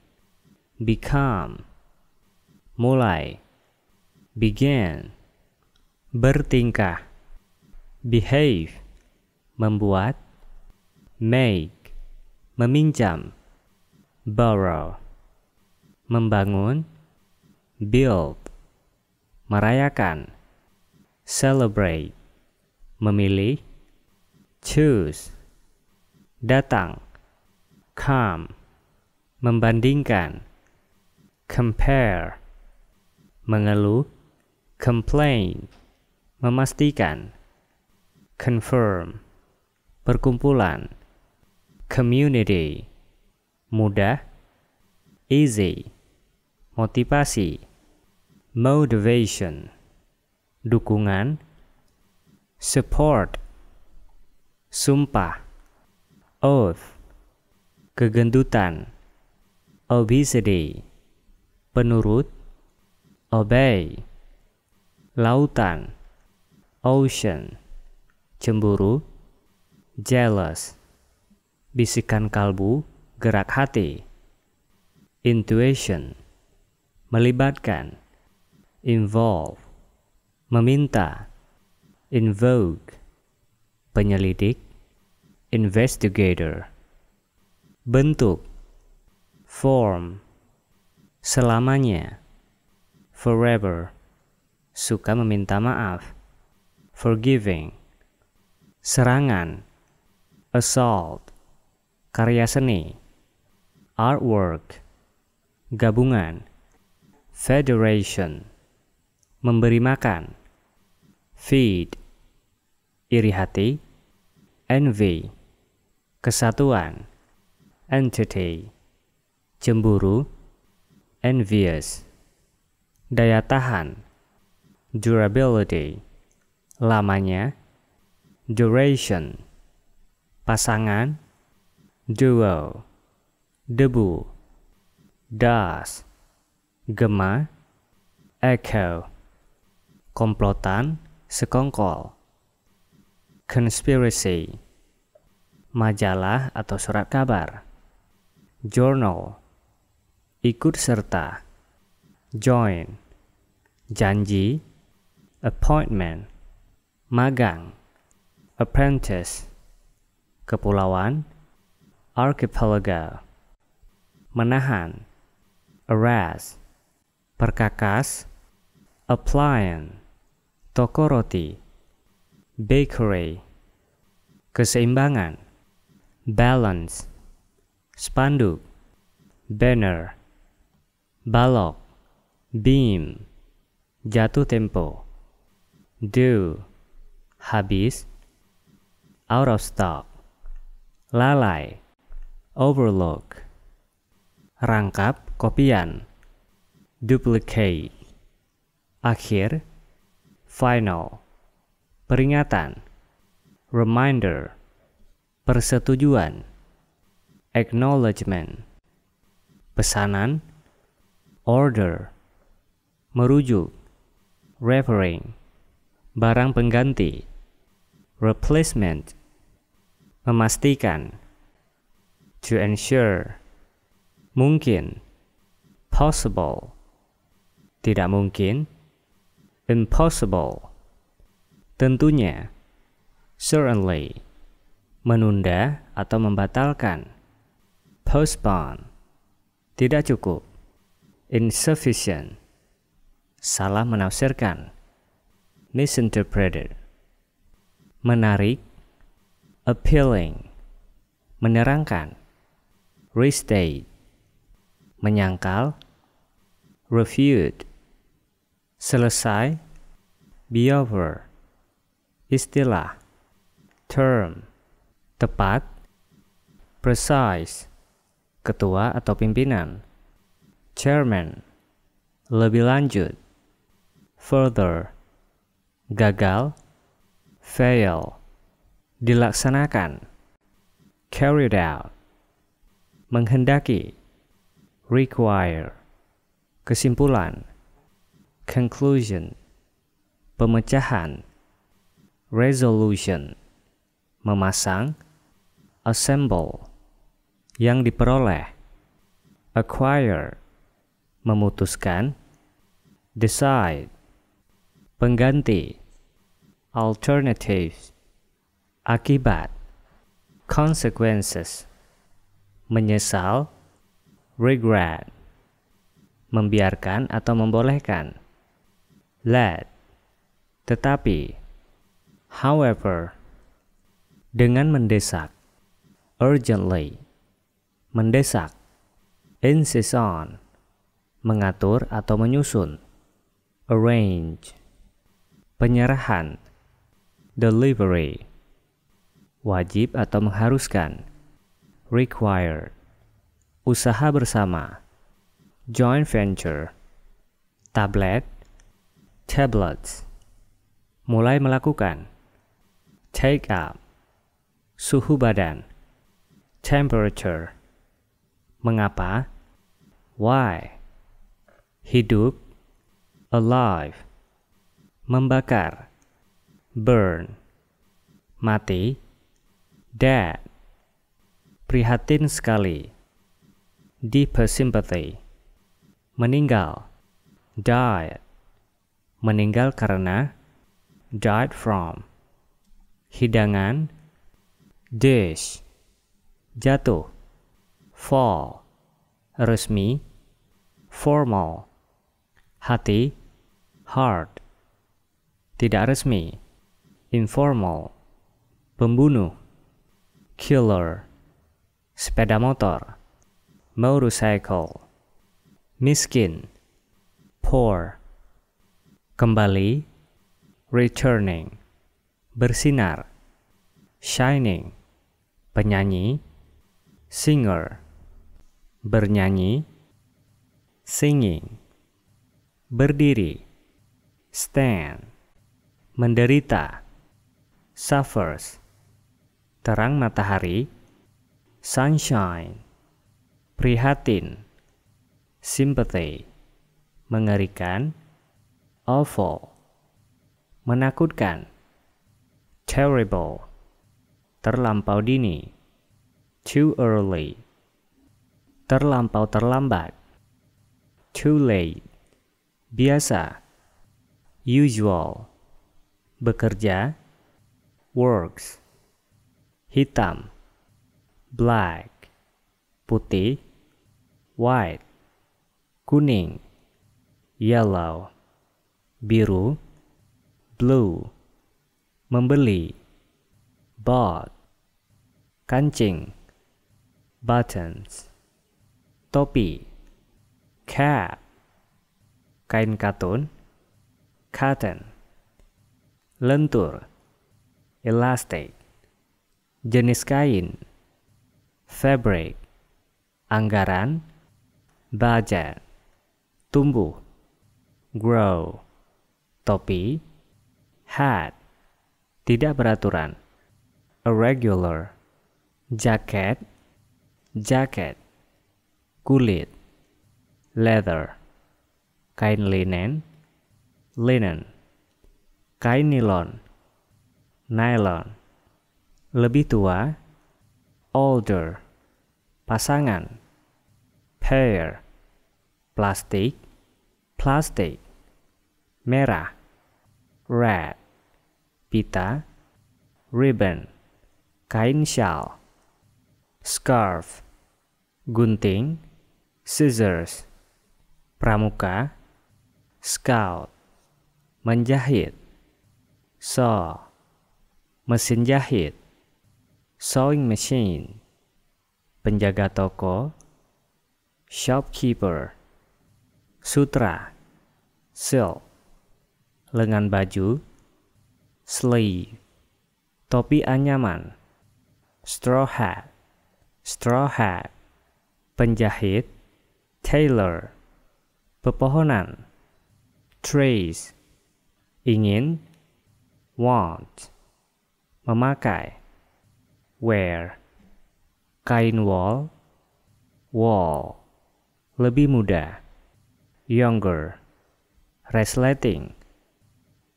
become, mulai, begin, bertingkah, behave, membuat, make, meminjam, borrow, membangun, build, merayakan, celebrate, memilih, choose, datang, come, membandingkan, compare, mengeluh, complain, memastikan, confirm, perkumpulan, community, mudah, easy, motivasi, motivation, dukungan, support, sumpah, oath, kegendutan, obesity, penurut, obey, lautan, ocean, cemburu, jealous, bisikan kalbu, gerak hati, intuition, melibatkan, involve, meminta, invoke, penyelidik, investigator, bentuk, form, selamanya, forever, suka meminta maaf, forgiving, serangan, assault, karya seni, artwork, gabungan, federation, memberi makan, feed, iri hati, envy, kesatuan, entity, cemburu, envious, daya tahan, durability, lamanya, duration, pasangan, duo, debu, dust, gema, echo, komplotan, sekongkol, conspiracy, majalah atau surat kabar, journal, ikut serta, join, janji, appointment, magang, apprentice, kepulauan, archipelago, menahan, arrest, perkakas, appliance, toko roti, bakery, keseimbangan, balance, spanduk, banner, balok, beam, jatuh tempo, do, habis, out of stock, lalai, overlook, rangkap, kopian, duplicate, akhir, final, peringatan, reminder, persetujuan, acknowledgement, pesanan, order, merujuk, referring, barang pengganti, replacement, memastikan, to ensure, mungkin, possible, tidak mungkin, impossible, tentunya, certainly, menunda atau membatalkan, postpone, tidak cukup, insufficient, salah menafsirkan, misinterpreted, menarik, appealing, menerangkan, restate, menyangkal, refute, selesai, be over, istilah, term, tepat, precise, ketua atau pimpinan, chairman, lebih lanjut, further, gagal, fail, dilaksanakan, carried out, menghendaki, require, kesimpulan, conclusion, pemecahan, resolution, memasang, assemble, yang diperoleh, acquire, memutuskan, decide, pengganti, alternatives, akibat, consequences, menyesal, regret, membiarkan atau membolehkan, let, tetapi, however, dengan mendesak, urgently, mendesak, insist on, mengatur atau menyusun, arrange, penyerahan, delivery, wajib atau mengharuskan, required, usaha bersama, joint venture, tablet, tablets, mulai melakukan, take up, suhu badan, temperature, mengapa, why, hidup, alive, membakar, burn, mati, dead, prihatin sekali, deep sympathy, meninggal, died, meninggal karena, died from, hidangan, dish, jatuh, fall, resmi, formal, hati, heart, tidak resmi, informal, pembunuh, killer, sepeda motor, motorcycle, miskin, poor, kembali, returning, bersinar, shining, penyanyi, singer, bernyanyi, singing, berdiri, stand, menderita, suffers, terang matahari, sunshine, prihatin, sympathy, mengerikan, awful, menakutkan, terrible, terlampau dini, too early, terlampau terlambat, too late, biasa, usual, bekerja, works, hitam, black, putih, white, kuning, yellow, biru, blue, membeli, bought, kancing, buttons, topi, cap, kain katun, cotton, lentur, elastic, jenis kain, fabric, anggaran, budget, tumbuh, grow, topi, hat, tidak beraturan, irregular, jaket, jaket, kulit, leather, kain linen, linen, kain nilon, nylon, lebih tua, older, pasangan, pair, plastik, plastik, merah, red, pita, ribbon, kain shawl, scarf, gunting, scissors, pramuka, scout, menjahit, saw, mesin jahit, sewing machine, penjaga toko, shopkeeper, sutra, silk, lengan baju, sleeve, topi anyaman, straw hat, straw hat, penjahit, tailor, pepohonan, trace, ingin, want, memakai, wear, kain wall, wall, lebih muda, younger, resleting,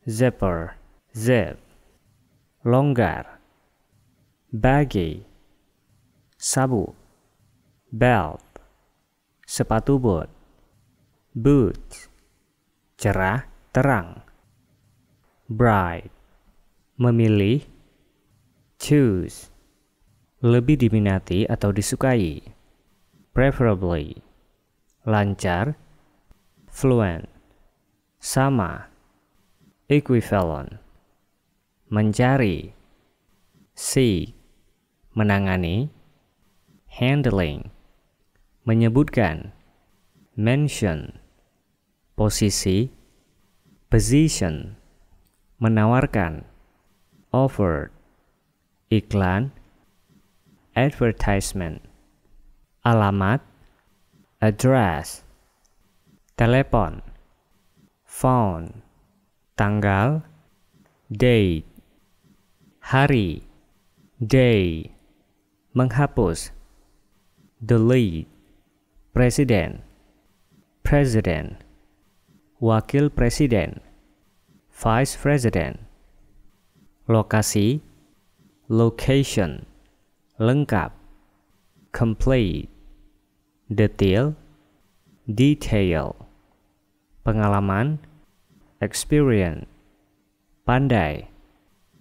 zipper, zip, longgar, baggy, sabuk, belt, sepatu bot, boot, cerah, terang, bright, memilih, choose, lebih diminati atau disukai, preferably, lancar, fluent, sama, equivalent, mencari, seek, menangani, handling, menyebutkan, mention, posisi, position, menawarkan, offered, iklan, advertisement, alamat, address, telepon, phone, tanggal, date, hari, day, menghapus, delete, presiden, president, wakil presiden, vice president, lokasi, location, lengkap, complete, detail, detail, pengalaman, experience, pandai,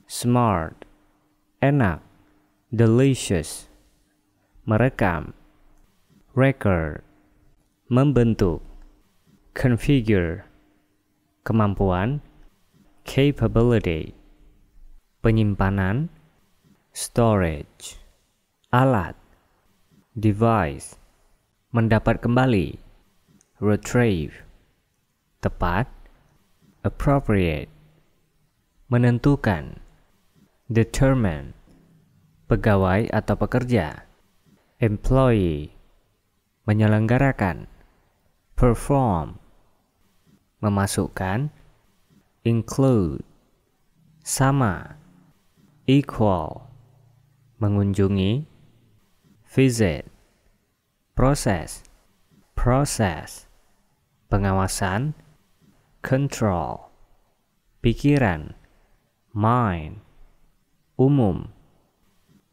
smart, enak, delicious, merekam, record, membentuk, configure, kemampuan, capability, penyimpanan, storage, alat, device, mendapat kembali, retrieve, tepat, appropriate, menentukan, determine, pegawai atau pekerja, employee, menyelenggarakan, perform, memasukkan, include, sama, equal, mengunjungi, visit, proses, process, pengawasan, control, pikiran, mind, umum,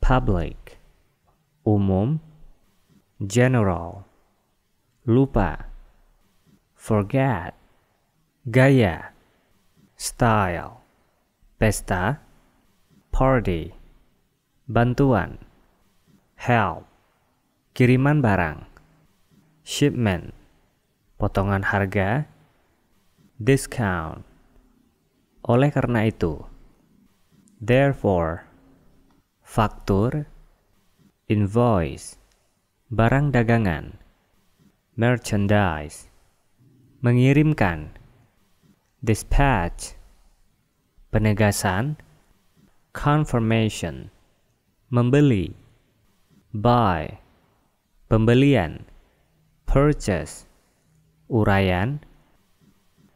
public, umum, general, lupa, forget, gaya, style, pesta, party, bantuan, help, kiriman barang, shipment, potongan harga, discount. Oleh karena itu, therefore, faktur, invoice, barang dagangan, merchandise, mengirimkan, dispatch, penegasan, confirmation, membeli, buy, pembelian, purchase, urayan,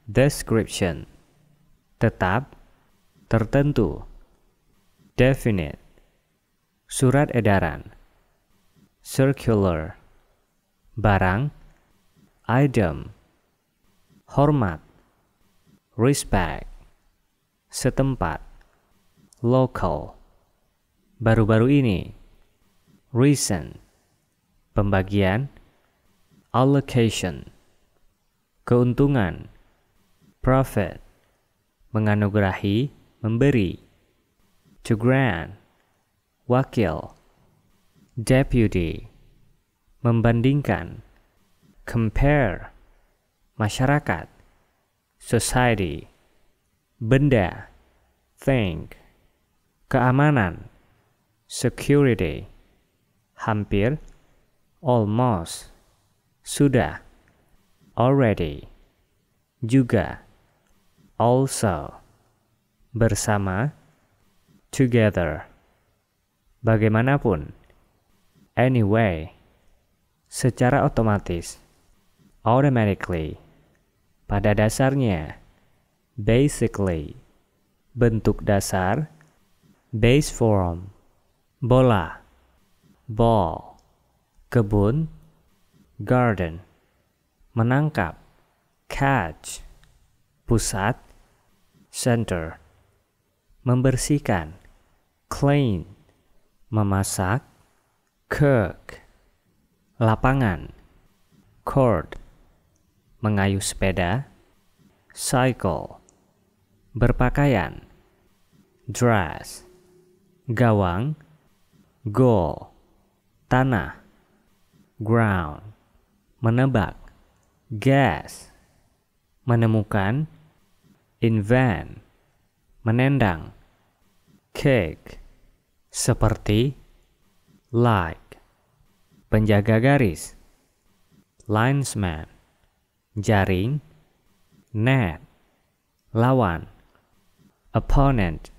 description, tetap, tertentu, definite, surat edaran, circular, barang, item, hormat, respect, setempat, local, baru-baru ini, recent, pembagian, allocation, keuntungan, profit, menganugerahi, memberi, to grant, wakil, deputy, membandingkan, compare, masyarakat, society, benda, think, keamanan, security, hampir, almost, sudah, already, juga, also, bersama, together, bagaimanapun, anyway, secara otomatis, automatically, pada dasarnya, basically, bentuk dasar, base form, bola, ball, kebun, garden, menangkap, catch, pusat, center, membersihkan, clean, memasak, cook, lapangan, court, mengayuh sepeda, cycle, berpakaian, dress, gawang, goal, tanah, ground, menebak, guess, menemukan, invent, menendang, cake, seperti, like, penjaga garis, linesman, jaring, net, lawan, opponent,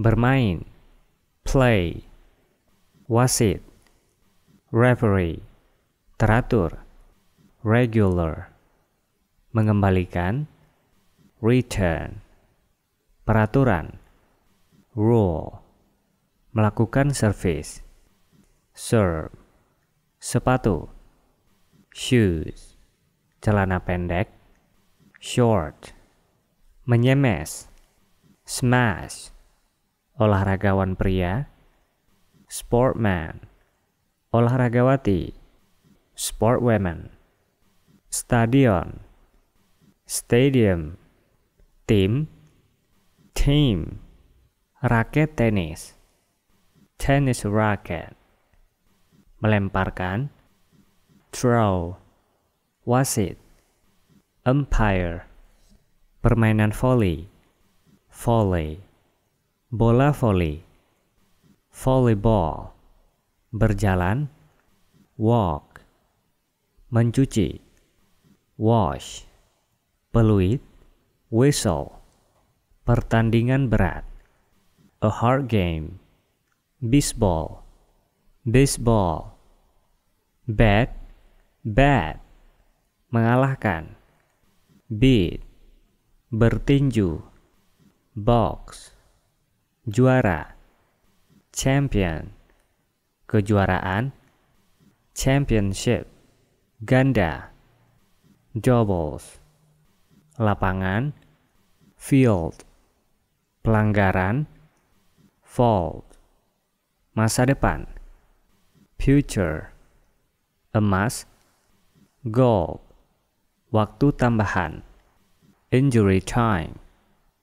bermain, play, wasit, referee, teratur, regular, mengembalikan, return, peraturan, rule, melakukan service, serve, sepatu, shoes, celana pendek, short, menyemes, smash, olahragawan pria, sportman, olahragawati, sportwomen, stadion, stadium, tim, team, raket tenis, tennis racket, melemparkan, throw, wasit, umpire, permainan volley, volley, bola volley, volleyball, berjalan, walk, mencuci, wash, peluit, whistle, pertandingan berat, a hard game, baseball, baseball, bat, bat, mengalahkan, beat, bertinju, box, juara, champion, kejuaraan, championship, ganda, doubles, lapangan, field, pelanggaran, fault, masa depan, future, emas, gold, waktu tambahan, injury time,